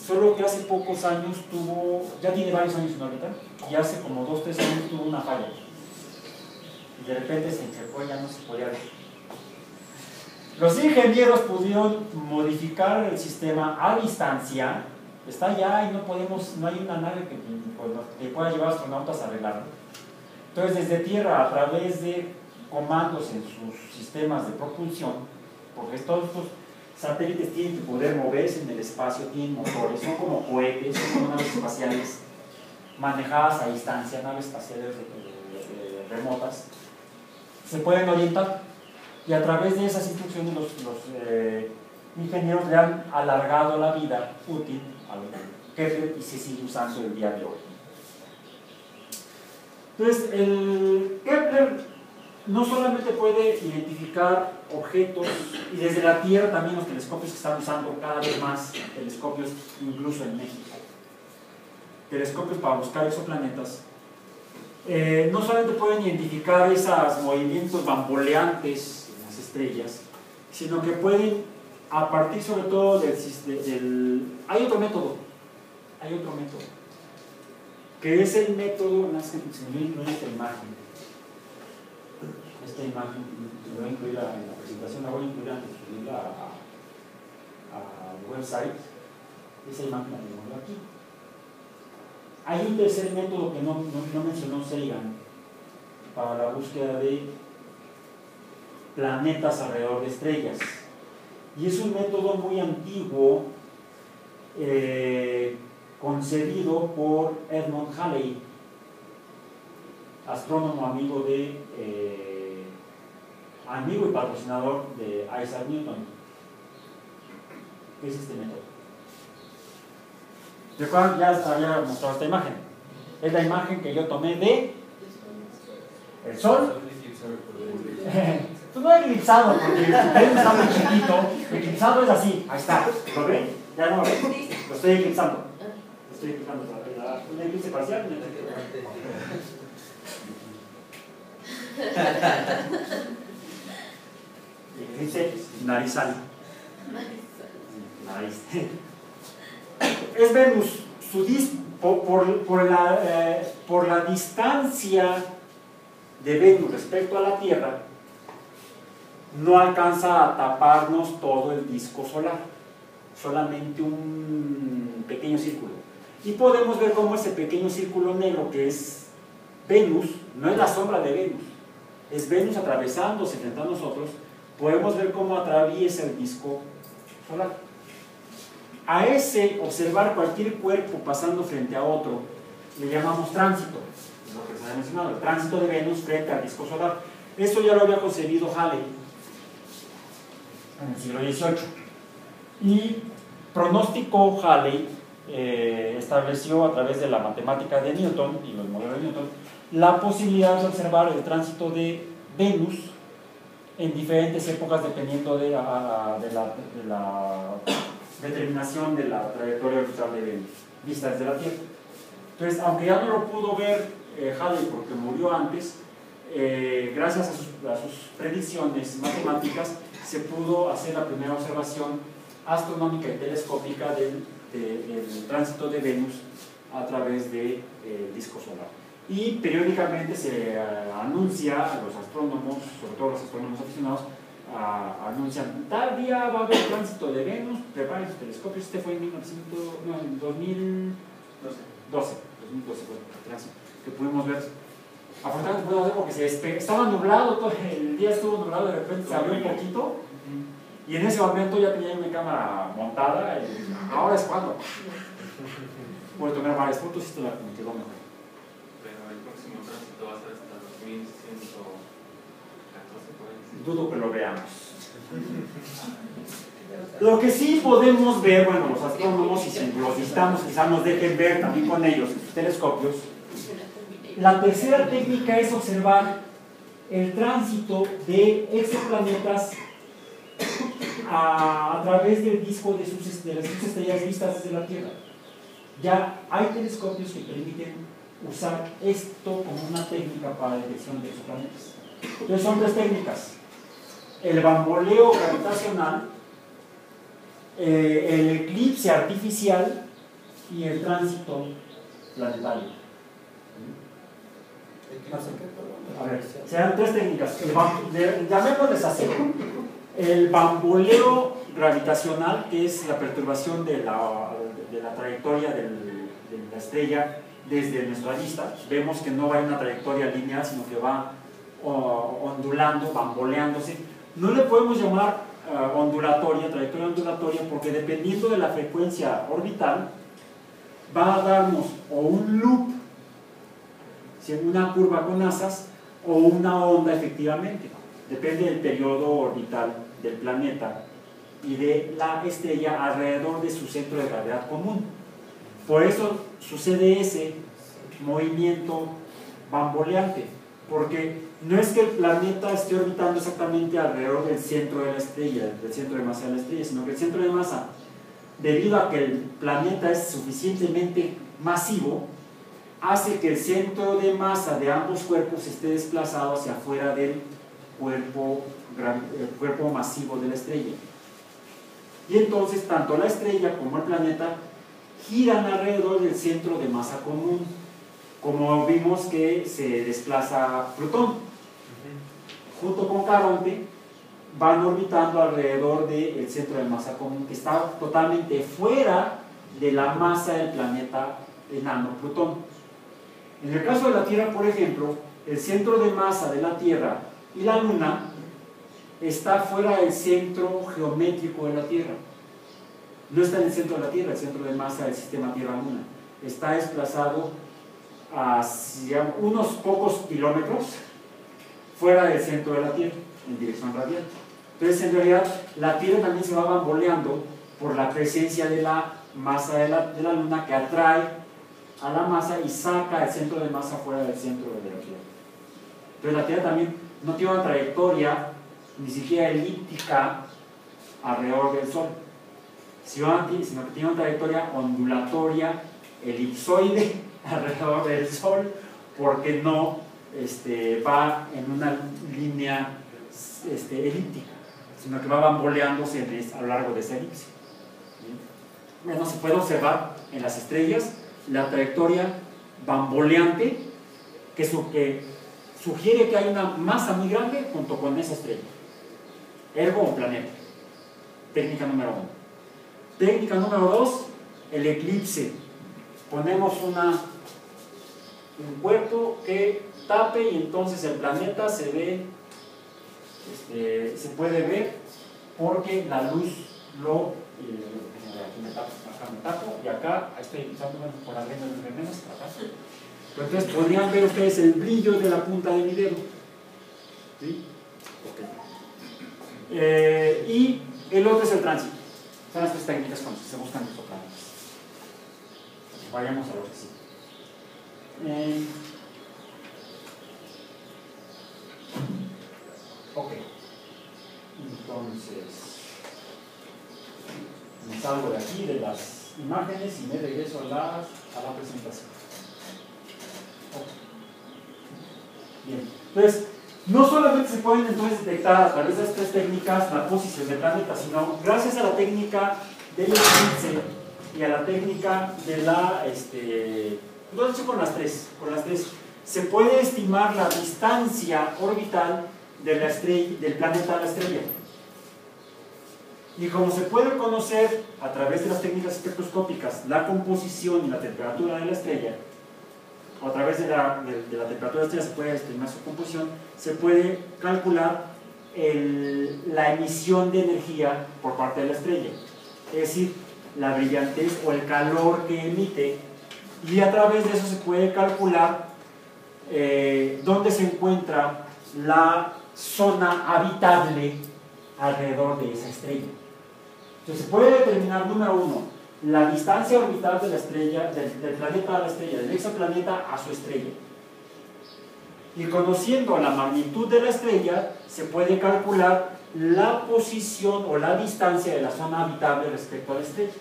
solo que hace pocos años tuvo, ya tiene varios años en órbita, y hace como dos, tres años tuvo una falla. Y de repente se encerró y ya no se podía ver. Los ingenieros pudieron modificar el sistema a distancia, está allá y no podemos, no hay una nave que, que pueda llevar astronautas a arreglarlo. Entonces desde tierra, a través de comandos en sus sistemas de propulsión, porque todos estos satélites tienen que poder moverse en el espacio, tienen motores, son como cohetes, son naves espaciales manejadas a distancia, naves espaciales eh, eh, remotas, se pueden orientar y a través de esas instrucciones los, los, eh, ingenieros le han alargado la vida útil al Kepler y se sigue usando el día de hoy. Entonces, el Kepler no solamente puede identificar objetos, y desde la Tierra también los telescopios que están usando cada vez más telescopios, incluso en México, telescopios para buscar exoplanetas, eh, no solamente pueden identificar esos movimientos bamboleantes en las estrellas, sino que pueden, a partir sobre todo del, del... Hay otro método, hay otro método, que es el método, no, que imagen, esta imagen, voy a incluir en la presentación, la voy a incluir antes de subirla a- a- al website, esa imagen la yo aquí. Hay un tercer método que no, no, mencionó Sagan para la búsqueda de planetas alrededor de estrellas. Y es un método muy antiguo, eh, concebido por Edmund Halley, astrónomo amigo de eh, amigo y patrocinador de Isaac Newton. ¿Qué es este método? Recuerdan, ya les había mostrado esta imagen. Es la imagen que yo tomé de el sol. Tú no eclipsado porque él está muy chiquito. Eclipsado es así. Ahí está. ¿Lo ven? Ya no lo ven. Lo estoy eclipsando. Lo estoy eclipsando. Un eclipse parcial. Eclipse narizal. Está. Es Venus, su dis por, por- por la, eh, por la distancia de Venus respecto a la Tierra, no alcanza a taparnos todo el disco solar, solamente un pequeño círculo. Y podemos ver cómo ese pequeño círculo negro que es Venus, no es la sombra de Venus, es Venus atravesándose frente a nosotros, podemos ver cómo atraviesa el disco solar. A ese observar cualquier cuerpo pasando frente a otro, le llamamos tránsito, es lo que se ha mencionado, el tránsito de Venus frente al disco solar. Eso ya lo había concebido Halley en el siglo XVIII. Y pronóstico Halley eh, estableció a través de la matemática de Newton y los modelos de Newton la posibilidad de observar el tránsito de Venus en diferentes épocas dependiendo de la, de la- de la determinación de la trayectoria orbital de Venus, vista desde la Tierra. Entonces, aunque ya no lo pudo ver eh, Halley porque murió antes, eh, gracias a sus, a sus predicciones matemáticas se pudo hacer la primera observación astronómica y telescópica del, de- del tránsito de Venus a través del disco solar. Y periódicamente se anuncia a los astrónomos, sobre todo los astrónomos aficionados, anuncian, tal día va a haber tránsito de Venus, preparen sus telescopios, este fue en 1900, no, en 2012, 2012 fue el tránsito, que pudimos ver. Afortunadamente pudimos ver porque se estaba nublado, todo el día estuvo nublado, de repente se abrió un poquito, y en ese momento ya tenía mi cámara montada, y ahora es cuando. Pude tomar varias fotos y esto la mejor. Pero el próximo tránsito va a ser hasta 2114 por ahí. Dudo que lo veamos. Lo que sí podemos ver, bueno, los astrónomos, y si los visitamos, quizás nos dejen ver también con ellos telescopios. La tercera técnica es observar el tránsito de exoplanetas a, través del disco de, sus, de las estrellas vistas desde la Tierra. Ya hay telescopios que permiten usar esto como una técnica para la detección de exoplanetas. Entonces son tres técnicas. El bamboleo gravitacional, eh, el eclipse artificial y el tránsito planetario. A ver, serán tres técnicas. Llamémosles así. El bamboleo gravitacional, que es la perturbación de la, de la trayectoria de la estrella desde nuestra vista. Vemos que no va en una trayectoria lineal, sino que va ondulando, bamboleándose. No le podemos llamar ah, ondulatoria, trayectoria ondulatoria, porque dependiendo de la frecuencia orbital, va a darnos o un loop, una curva con asas, o una onda efectivamente. Depende del periodo orbital del planeta y de la estrella alrededor de su centro de gravedad común. Por eso sucede ese movimiento bamboleante, porque no es que el planeta esté orbitando exactamente alrededor del centro de la estrella, del centro de masa de la estrella, sino que el centro de masa, debido a que el planeta es suficientemente masivo, hace que el centro de masa de ambos cuerpos esté desplazado hacia afuera del cuerpo, el cuerpo masivo de la estrella. Y entonces tanto la estrella como el planeta giran alrededor del centro de masa común, como vimos que se desplaza Plutón. Junto con Caronte van orbitando alrededor del centro de masa común, que está totalmente fuera de la masa del planeta enano Plutón. En el caso de la Tierra, por ejemplo, el centro de masa de la Tierra y la Luna está fuera del centro geométrico de la Tierra. No está en el centro de la Tierra, el centro de masa del sistema Tierra-Luna. Está desplazado hacia unos pocos kilómetros fuera del centro de la Tierra, en dirección radial. Entonces, en realidad, la Tierra también se va bamboleando por la presencia de la masa de la, de la Luna que atrae a la masa y saca el centro de masa fuera del centro de la Tierra. Entonces, la Tierra también no tiene una trayectoria ni siquiera elíptica alrededor del Sol, sino que tiene una trayectoria ondulatoria, elipsoide alrededor del Sol, porque no este, va en una línea este, elíptica, sino que va bamboleándose a lo largo de esa elipse. Bueno, se puede observar en las estrellas la trayectoria bamboleante que, que sugiere que hay una masa muy grande junto con esa estrella. Ergo un planeta. Técnica número uno. Técnica número dos, el eclipse. Ponemos una, un cuerpo que tape y entonces el planeta se ve, este, se puede ver porque la luz lo... eh, aquí me tapo, acá me tapo y acá estoy usando bueno, por las venas de menos acá. Pero entonces podrían ver ustedes el brillo de la punta de mi dedo. ¿Sí? Ok. Eh, y el otro es el tránsito. Son las tres técnicas con las que se buscan los. Vayamos a lo que sí. Eh, ok. Entonces, me salgo de aquí, de las imágenes y me regreso a la, a la presentación. Ok. Bien. Entonces, no solamente se pueden entonces detectar a través de estas técnicas la posición del planeta, sino gracias a la técnica del eclipse y a la técnica de la, este, lo he con las tres, con las tres, se puede estimar la distancia orbital de la estrella, del planeta a la estrella. Y como se puede conocer a través de las técnicas espectroscópicas la composición y la temperatura de la estrella, o a través de la, de la temperatura de la estrella se puede estimar su composición, se puede calcular el- la emisión de energía por parte de la estrella. Es decir, la brillantez o el calor que emite. Y a través de eso se puede calcular eh, dónde se encuentra la zona habitable alrededor de esa estrella. Entonces se puede determinar, número uno, la distancia orbital de la estrella, del, del planeta a la estrella, del exoplaneta a su estrella. Y conociendo la magnitud de la estrella, se puede calcular la posición o la distancia de la zona habitable respecto a la estrella.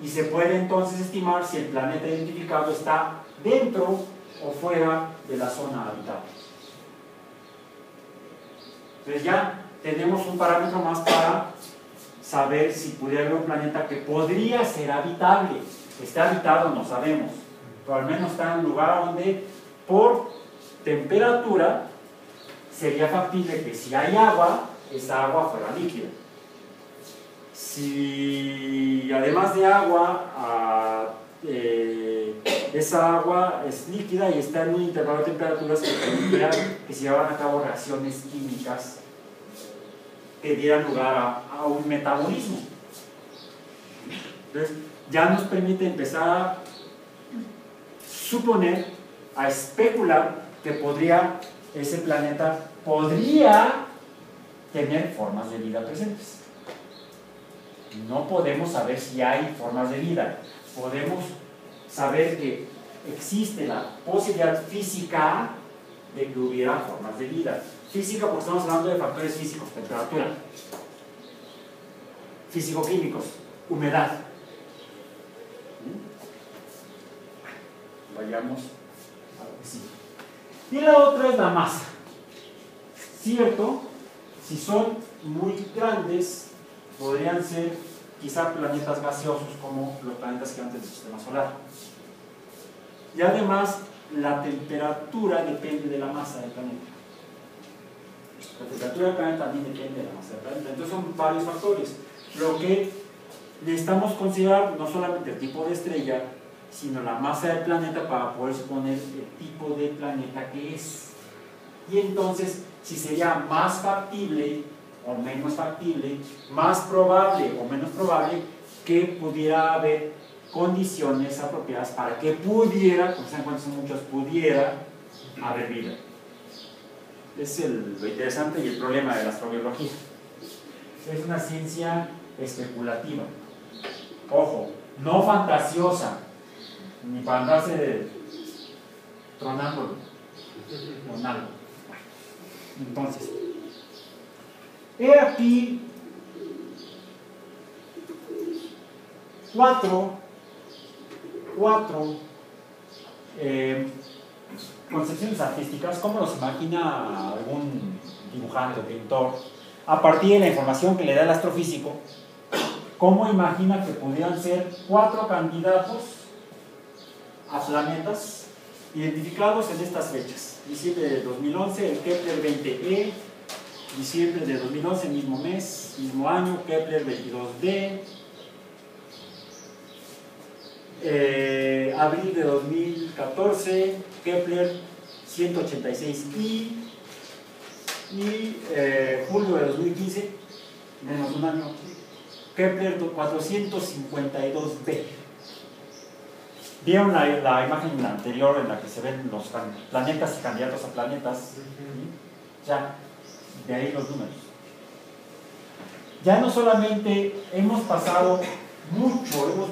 Y se puede entonces estimar si el planeta identificado está dentro o fuera de la zona habitable. Entonces ya tenemos un parámetro más para saber si pudiera haber un planeta que podría ser habitable. Está habitado, no sabemos, pero al menos está en un lugar donde por temperatura sería factible que si hay agua, esa agua fuera líquida. Si además de agua, eh, esa agua es líquida y está en un intervalo de temperaturas que permitiría que se llevaran a cabo reacciones químicas que dieran lugar a un metabolismo. Entonces, ya nos permite empezar a suponer, a especular que podría, ese planeta podría tener formas de vida presentes. No podemos saber si hay formas de vida. Podemos saber que existe la posibilidad física de que hubiera formas de vida. Física porque estamos hablando de factores físicos, temperatura, físico-químicos, humedad. ¿Mm? Vayamos a lo que sigue. Y la otra es la masa. Cierto, si son muy grandes, podrían ser quizá planetas gaseosos como los planetas gigantes del sistema solar. Y además, la temperatura depende de la masa del planeta. La temperatura del planeta también depende de la masa del planeta. Entonces son varios factores. Lo que necesitamos considerar no solamente el tipo de estrella, sino la masa del planeta para poder suponer el tipo de planeta que es. Y entonces, si sería más factible o menos factible, más probable o menos probable que pudiera haber condiciones apropiadas para que pudiera, como se son muchos, pudiera haber vida. Es el- lo interesante y el problema de la astrobiología. Es una ciencia especulativa. Ojo, no fantasiosa, ni para andarse tronándolo con algo. Entonces, he aquí cuatro, cuatro eh, concepciones artísticas, como los imagina algún dibujante o pintor, a partir de la información que le da el astrofísico, ¿cómo imagina que pudieran ser cuatro candidatos a planetas identificados en estas fechas? Diciembre de 2011, el Kepler 20e, diciembre de 2011, mismo mes, mismo año, Kepler 22d, eh, abril de 2014, Kepler 186i y eh, julio de 2015, menos un año, Kepler 452b. ¿Vieron la, la imagen anterior en la que se ven los planetas y candidatos a planetas? Ya, de ahí los números. Ya no solamente hemos pasado mucho, hemos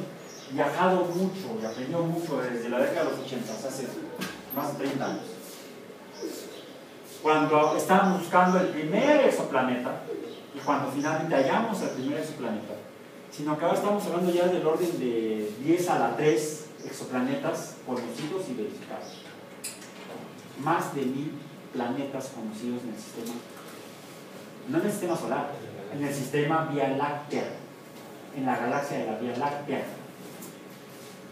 viajado mucho y aprendido mucho desde la década de los 80, hace más de 30 años. Cuando estábamos buscando el primer exoplaneta y cuando finalmente hallamos el primer exoplaneta, sino que ahora estamos hablando ya del orden de 10 a la 3 exoplanetas conocidos y verificados. Más de mil planetas conocidos en el sistema, no en el sistema solar, en el sistema Vía Láctea, en la galaxia de la Vía Láctea.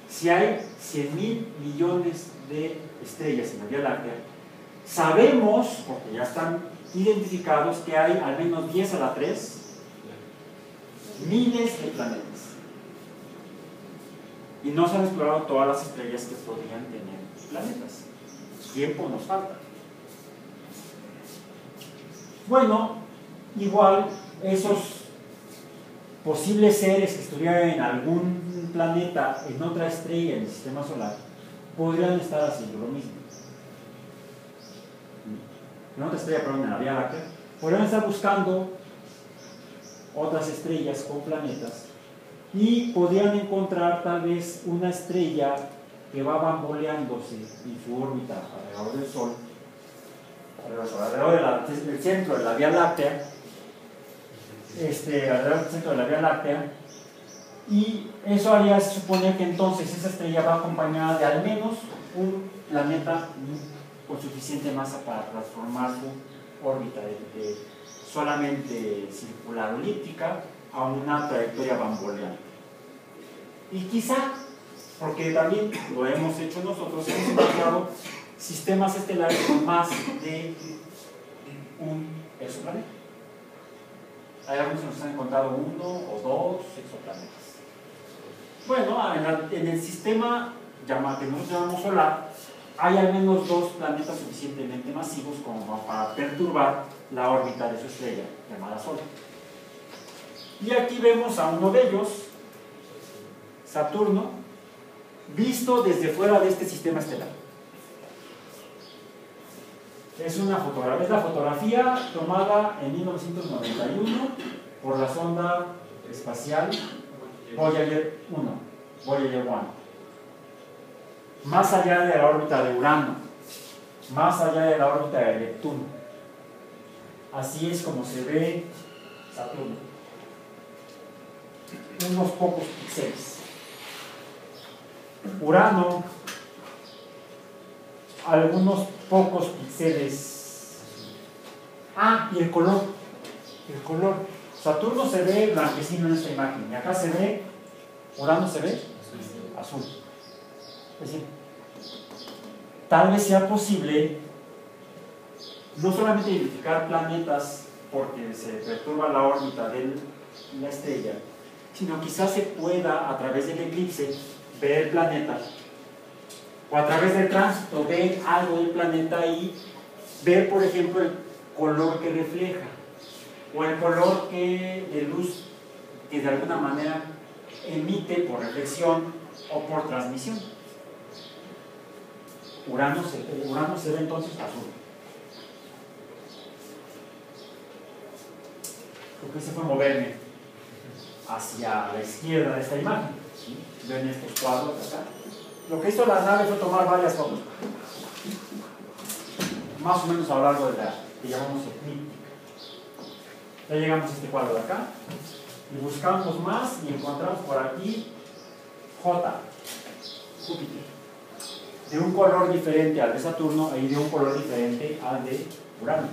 Si hay 100 mil millones de estrellas en la Vía Láctea, sabemos, porque ya están identificados, que hay al menos 10 a la 3 miles de planetas. Y no se han explorado todas las estrellas que podrían tener planetas. Tiempo nos falta. Bueno, igual esos posibles seres que estuvieran en algún planeta, en otra estrella en el sistema solar, podrían estar haciendo lo mismo. En otra estrella, perdón, en la Vía Láctea, podrían estar buscando otras estrellas con planetas y podrían encontrar tal vez una estrella que va bamboleándose en su órbita alrededor del Sol, alrededor, de del centro de la Vía Láctea, este, alrededor del centro de la Vía Láctea, y eso haría suponer que entonces esa estrella va acompañada de al menos un planeta con suficiente masa para transformar su órbita de, solamente circular elíptica a una trayectoria bamboleante. Y quizá, porque también lo hemos hecho nosotros, hemos encontrado sistemas estelares con más de un exoplaneta. Hay algunos que nos han encontrado uno o dos exoplanetas. Bueno, en el sistema llama- que nosotros llamamos solar, hay al menos dos planetas suficientemente masivos como para perturbar la órbita de su estrella, llamada Sol. Y aquí vemos a uno de ellos, Saturno, visto desde fuera de este sistema estelar. Es, una fotografía, la fotografía tomada en 1991 por la sonda espacial Voyager 1, Voyager 1. Más allá de la órbita de Urano, más allá de la órbita de Neptuno. Así es como se ve Saturno. Unos pocos píxeles. Urano, algunos pocos píxeles. Ah, y el color. El color. Saturno se ve blanquecino en esta imagen. Y acá se ve, Urano se ve azul. Es decir, tal vez sea posible no solamente identificar planetas porque se perturba la órbita de la estrella, sino quizás se pueda a través del eclipse ver el planeta o a través del tránsito ver algo del planeta y ver, por ejemplo, el color que refleja o el color que, de luz que de alguna manera emite por reflexión o por transmisión. Urano se, Urano ve entonces azul. Lo que hice fue moverme hacia la izquierda de esta imagen. ¿sí? Ven estos cuadros acá. Lo que hizo la nave fue tomar varias fotos. Más o menos a lo largo de la que llamamos eclíptica. Ya llegamos a este cuadro de acá. Y buscamos más y encontramos por aquí J, Júpiter. De un color diferente al de Saturno y de un color diferente al de Urano.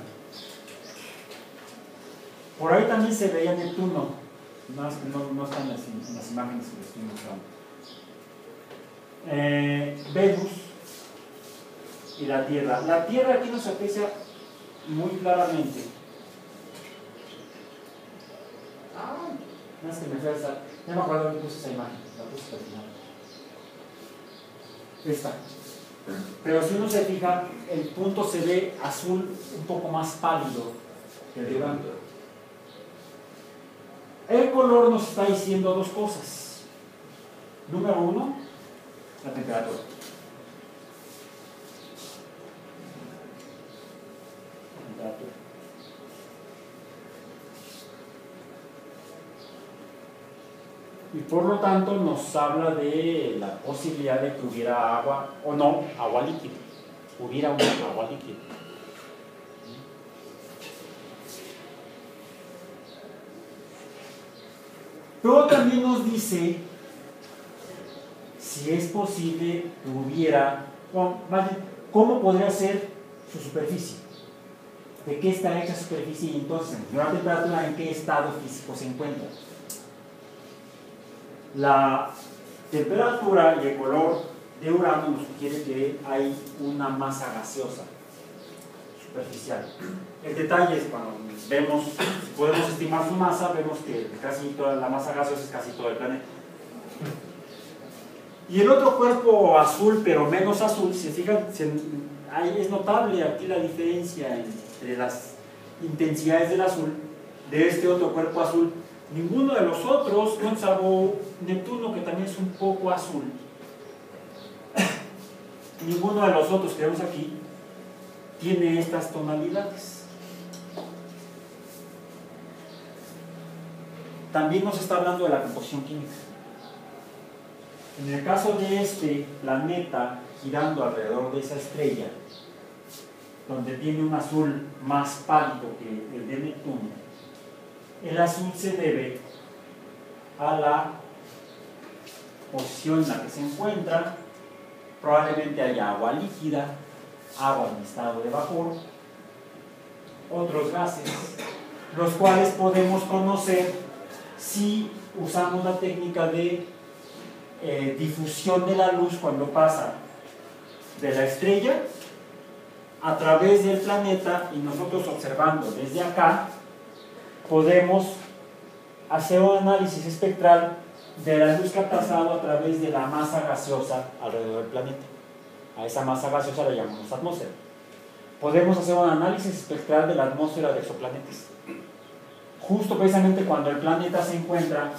Por ahí también se veía Neptuno, No, no, no están las, las imágenes que les estoy mostrando. Eh, Venus y la Tierra. La Tierra aquí nos aprecia muy claramente. Ah, no es que me fui a esa. Ya me acuerdo que puse esa imagen, la puse el final. Esta. Pero si uno se fija, el punto se ve azul un poco más pálido que el de. El color nos está diciendo dos cosas. Número uno, la temperatura. Temperatura. Y por lo tanto nos habla de la posibilidad de que hubiera agua, o no, agua líquida. Hubiera agua líquida. Pero también nos dice si es posible que hubiera, cómo podría ser su superficie, de qué está hecha su superficie y entonces, en temperatura, en qué estado físico se encuentra. La temperatura y el color de Urano nos sugiere que hay una masa gaseosa superficial. El detalle es cuando vemos, podemos estimar su masa, vemos que casi toda la masa gaseosa es casi todo el planeta. Y el otro cuerpo azul, pero menos azul, si fijan, se- es notable aquí la diferencia entre las intensidades del azul de este otro cuerpo azul. Ninguno de los otros, con salvo Neptuno, que también es un poco azul, ninguno de los otros que vemos aquí tiene estas tonalidades. También nos está hablando de la composición química. En el caso de este planeta girando alrededor de esa estrella, donde tiene un azul más pálido que el de Neptuno, el azul se debe a la posición en la que se encuentra, probablemente haya agua líquida, agua en estado de vapor, otros gases, los cuales podemos conocer si usamos la técnica de eh, difusión de la luz cuando pasa de la estrella a través del planeta y nosotros observando desde acá podemos hacer un análisis espectral de la luz que ha pasado a través de la masa gaseosa alrededor del planeta. A esa masa gaseosa la llamamos atmósfera. Podemos hacer un análisis espectral de la atmósfera de exoplanetas. Justo precisamente cuando el planeta se encuentra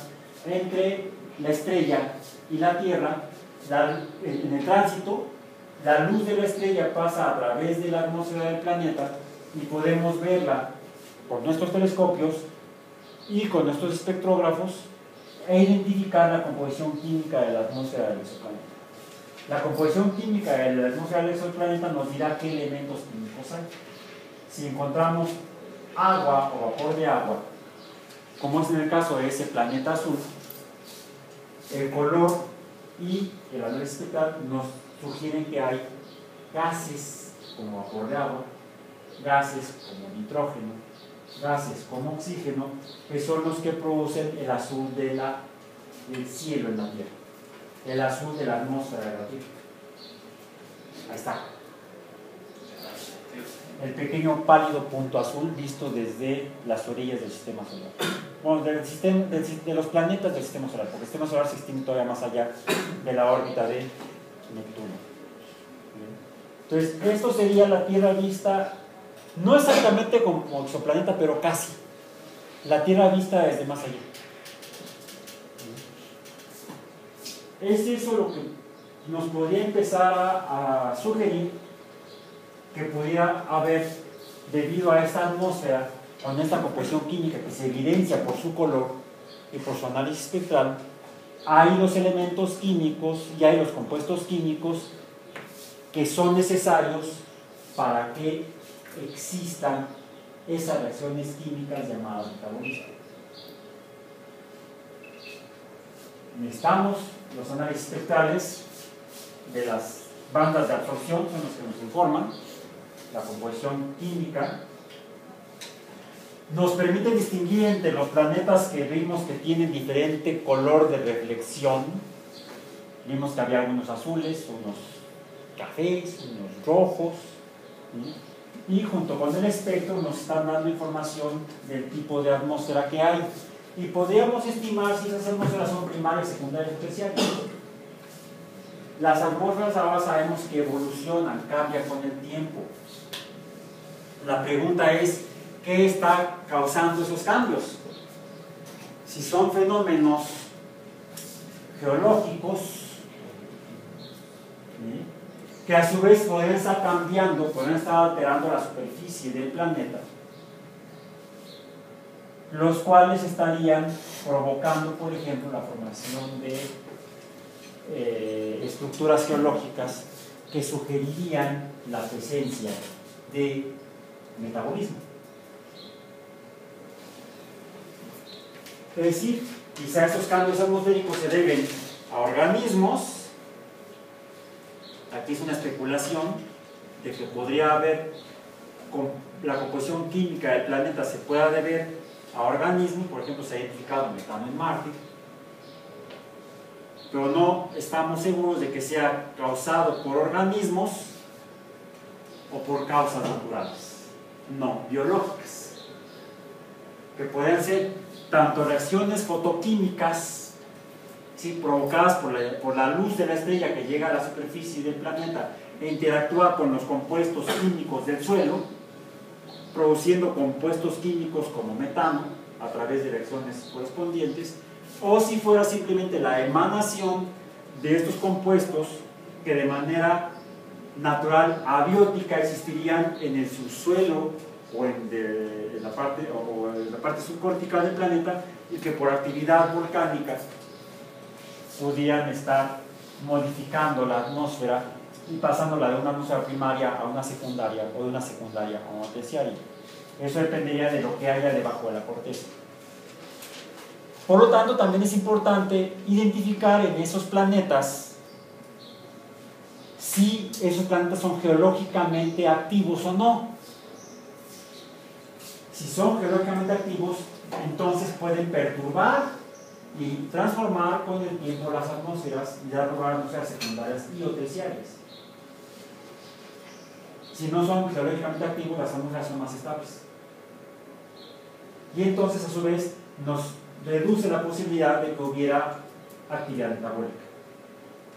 entre la estrella y la Tierra, la- en el tránsito, la luz de la estrella pasa a través de la atmósfera del planeta y podemos verla por nuestros telescopios y con nuestros espectrógrafos e identificar la composición química de la atmósfera del exoplaneta. La composición química de la atmósfera del exoplaneta nos dirá qué elementos químicos hay. Si encontramos agua o vapor de agua, como es en el caso de ese planeta azul, el color y el análisis espectral nos sugieren que hay gases como vapor gases como nitrógeno, gases como oxígeno, que son los que producen el azul del cielo en la Tierra, el azul de la atmósfera de la Tierra. Ahí está. El pequeño pálido punto azul visto desde las orillas del sistema solar. Bueno, del sistema, de los planetas del sistema solar, porque el sistema solar se extiende todavía más allá de la órbita de Neptuno. Entonces, esto sería la Tierra vista, no exactamente como exoplaneta, pero casi. La Tierra vista desde más allá. Es eso lo que nos podría empezar a sugerir que pudiera haber, debido a esta atmósfera, con esta composición química que se evidencia por su color y por su análisis espectral, hay los elementos químicos y hay los compuestos químicos que son necesarios para que existan esas reacciones químicas llamadas metabolismo. Necesitamos los análisis espectrales de las bandas de absorción, son los que nos informan la composición química nos permite distinguir entre los planetas que vimos que tienen diferente color de reflexión. Vimos que había algunos azules, unos cafés, unos rojos. Y junto con el espectro nos están dando información del tipo de atmósfera que hay. Y podríamos estimar si esas atmósferas son primarias, secundarias o terciarias. Las atmósferas ahora sabemos que evolucionan, cambian con el tiempo. La pregunta es, ¿qué está causando esos cambios? Si son fenómenos geológicos, que a su vez podrían estar cambiando, podrían estar alterando la superficie del planeta, los cuales estarían provocando, por ejemplo, la formación de eh, estructuras geológicas que sugerirían la presencia de metabolismo. Es decir, quizá estos cambios atmosféricos se deben a organismos, aquí es una especulación de que podría haber, con la composición química del planeta se pueda deber a organismos, por ejemplo se ha identificado metano en Marte, pero no estamos seguros de que sea causado por organismos o por causas naturales, no biológicas, que pueden ser tanto reacciones fotoquímicas ¿sí? provocadas por la, por la luz de la estrella que llega a la superficie del planeta e interactúa con los compuestos químicos del suelo, produciendo compuestos químicos como metano a través de reacciones correspondientes, o si fuera simplemente la emanación de estos compuestos que de manera natural, abiótica, existirían en el subsuelo o en, la parte, o en la parte subcortical del planeta y que por actividad volcánica podían estar modificando la atmósfera y pasándola de una atmósfera primaria a una secundaria o de una secundaria a una terciaria. Eso dependería de lo que haya debajo de la corteza. Por lo tanto, también es importante identificar en esos planetas si esos planetas son geológicamente activos o no. Si son geológicamente activos, entonces pueden perturbar y transformar con el tiempo las atmósferas y dar lugar a atmósferas secundarias y o terciarias. Si no son geológicamente activos, las atmósferas son más estables. Y entonces, a su vez, nos reduce la posibilidad de que hubiera actividad metabólica.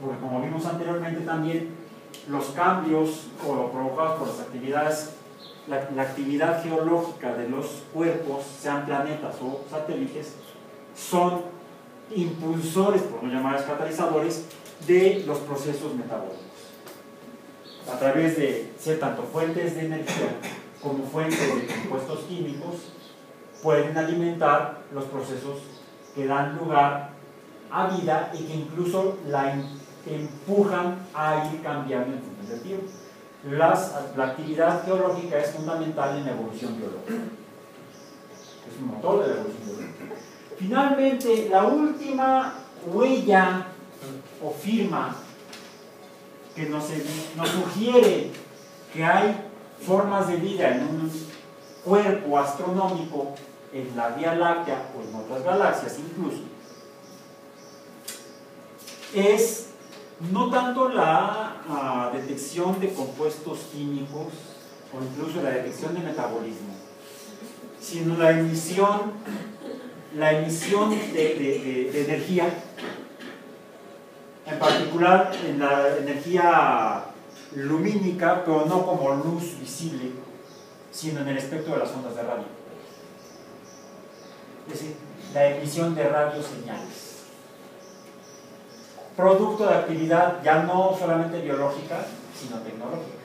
Porque como vimos anteriormente también, los cambios o provocados por las actividades, la, la actividad geológica de los cuerpos, sean planetas o satélites, son impulsores, por no llamarles catalizadores, de los procesos metabólicos. A través de ser tanto fuentes de energía como fuentes de compuestos químicos, pueden alimentar los procesos que dan lugar a vida y que incluso la em- empujan a ir cambiando en función del tiempo. La actividad geológica es fundamental en la evolución biológica. Es un motor de la evolución biológica. Finalmente, la última huella o firma que nos sugiere que hay formas de vida en un cuerpo astronómico en la Vía Láctea o en otras galaxias incluso, es no tanto la detección de compuestos químicos o incluso la detección de metabolismo, sino la emisión, la emisión de energía, en particular en la energía lumínica, pero no como luz visible, sino en el espectro de las ondas de radio. Es decir, la emisión de radioseñales. Producto de actividad ya no solamente biológica, sino tecnológica.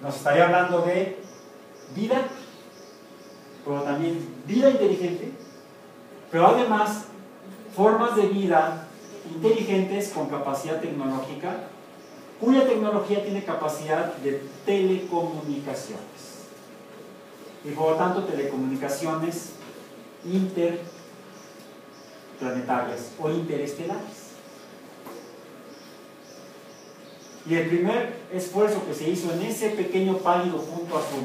Nos estaría hablando de vida, pero también vida inteligente, pero además formas de vida inteligentes con capacidad tecnológica, cuya tecnología tiene capacidad de telecomunicaciones. Y por lo tanto telecomunicaciones interplanetarias o interestelares. Y el primer esfuerzo que se hizo en ese pequeño pálido punto azul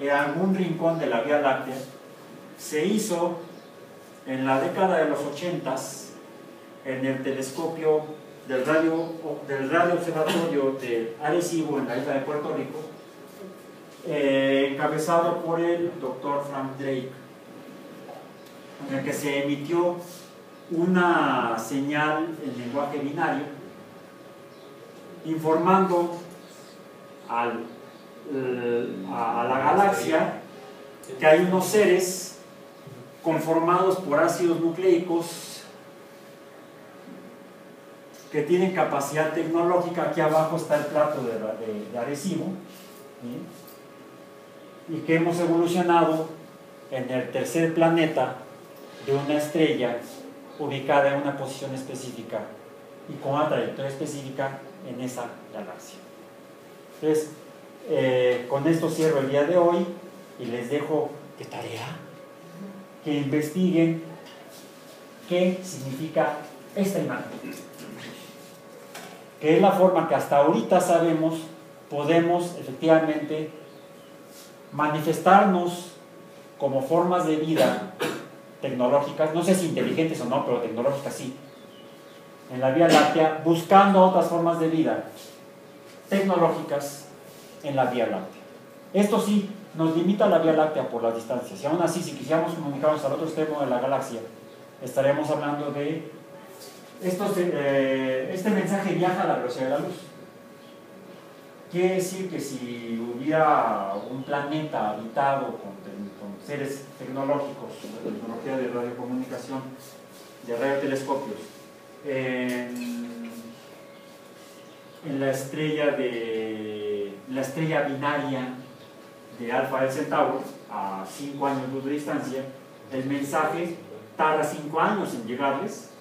en algún rincón de la Vía Láctea, se hizo en la década de los 80 en el telescopio del radio, del radio observatorio de Arecibo en la isla de Puerto Rico, eh, encabezado por el doctor Frank Drake, en el que se emitió una señal en lenguaje binario informando al, eh, a la galaxia que hay unos seres conformados por ácidos nucleicos que tienen capacidad tecnológica. Aquí abajo está el plato de, de, de Arecibo. Y que hemos evolucionado en el tercer planeta de una estrella ubicada en una posición específica y con una trayectoria específica en esa galaxia. Entonces, eh, con esto cierro el día de hoy y les dejo de tarea que investiguen qué significa esta imagen, que es la forma que hasta ahorita sabemos podemos efectivamente manifestarnos como formas de vida tecnológicas, no sé si inteligentes o no, pero tecnológicas sí, en la Vía Láctea, buscando otras formas de vida tecnológicas en la Vía Láctea. Esto sí, nos limita la Vía Láctea por las distancias. Y aún así, si quisiéramos comunicarnos al otro extremo de la galaxia, estaremos hablando de... Estos, eh, este mensaje viaja a la velocidad de la luz. Quiere decir que si hubiera un planeta habitado con, con seres tecnológicos, de tecnología de radiocomunicación, de radiotelescopios, en, en la estrella de la estrella binaria de Alfa del Centauro, a 5 años de distancia, el mensaje tarda 5 años en llegarles,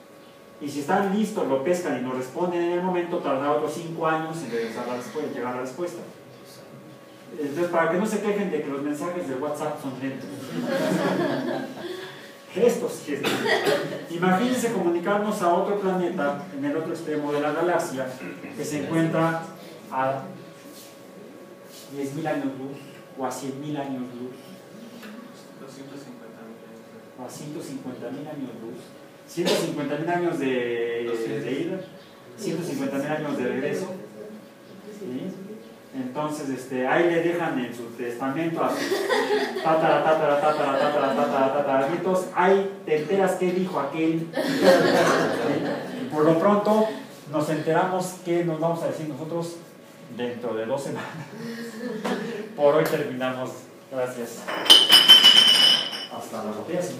y si están listos, lo pescan y no responden en el momento, tarda otros 5 años en regresar la respuesta, llegar la respuesta. Entonces, para que no se quejen de que los mensajes de WhatsApp son lentos. Gestos, gestos. Imagínense comunicarnos a otro planeta en el otro extremo de la galaxia que se encuentra a 10.000 años luz o a 100.000 años luz. 250 O a 150.000 años luz. 150.000 años de, de ida, 150.000 años de regreso. ¿sí? Entonces, este, ahí le dejan en su testamento a sus tatara, tatara, tatara, tatara, tatara, tatara. Ahí te enteras qué dijo aquel. Y por lo pronto, nos enteramos qué nos vamos a decir nosotros dentro de dos semanas. Por hoy terminamos. Gracias. Hasta la botella sin.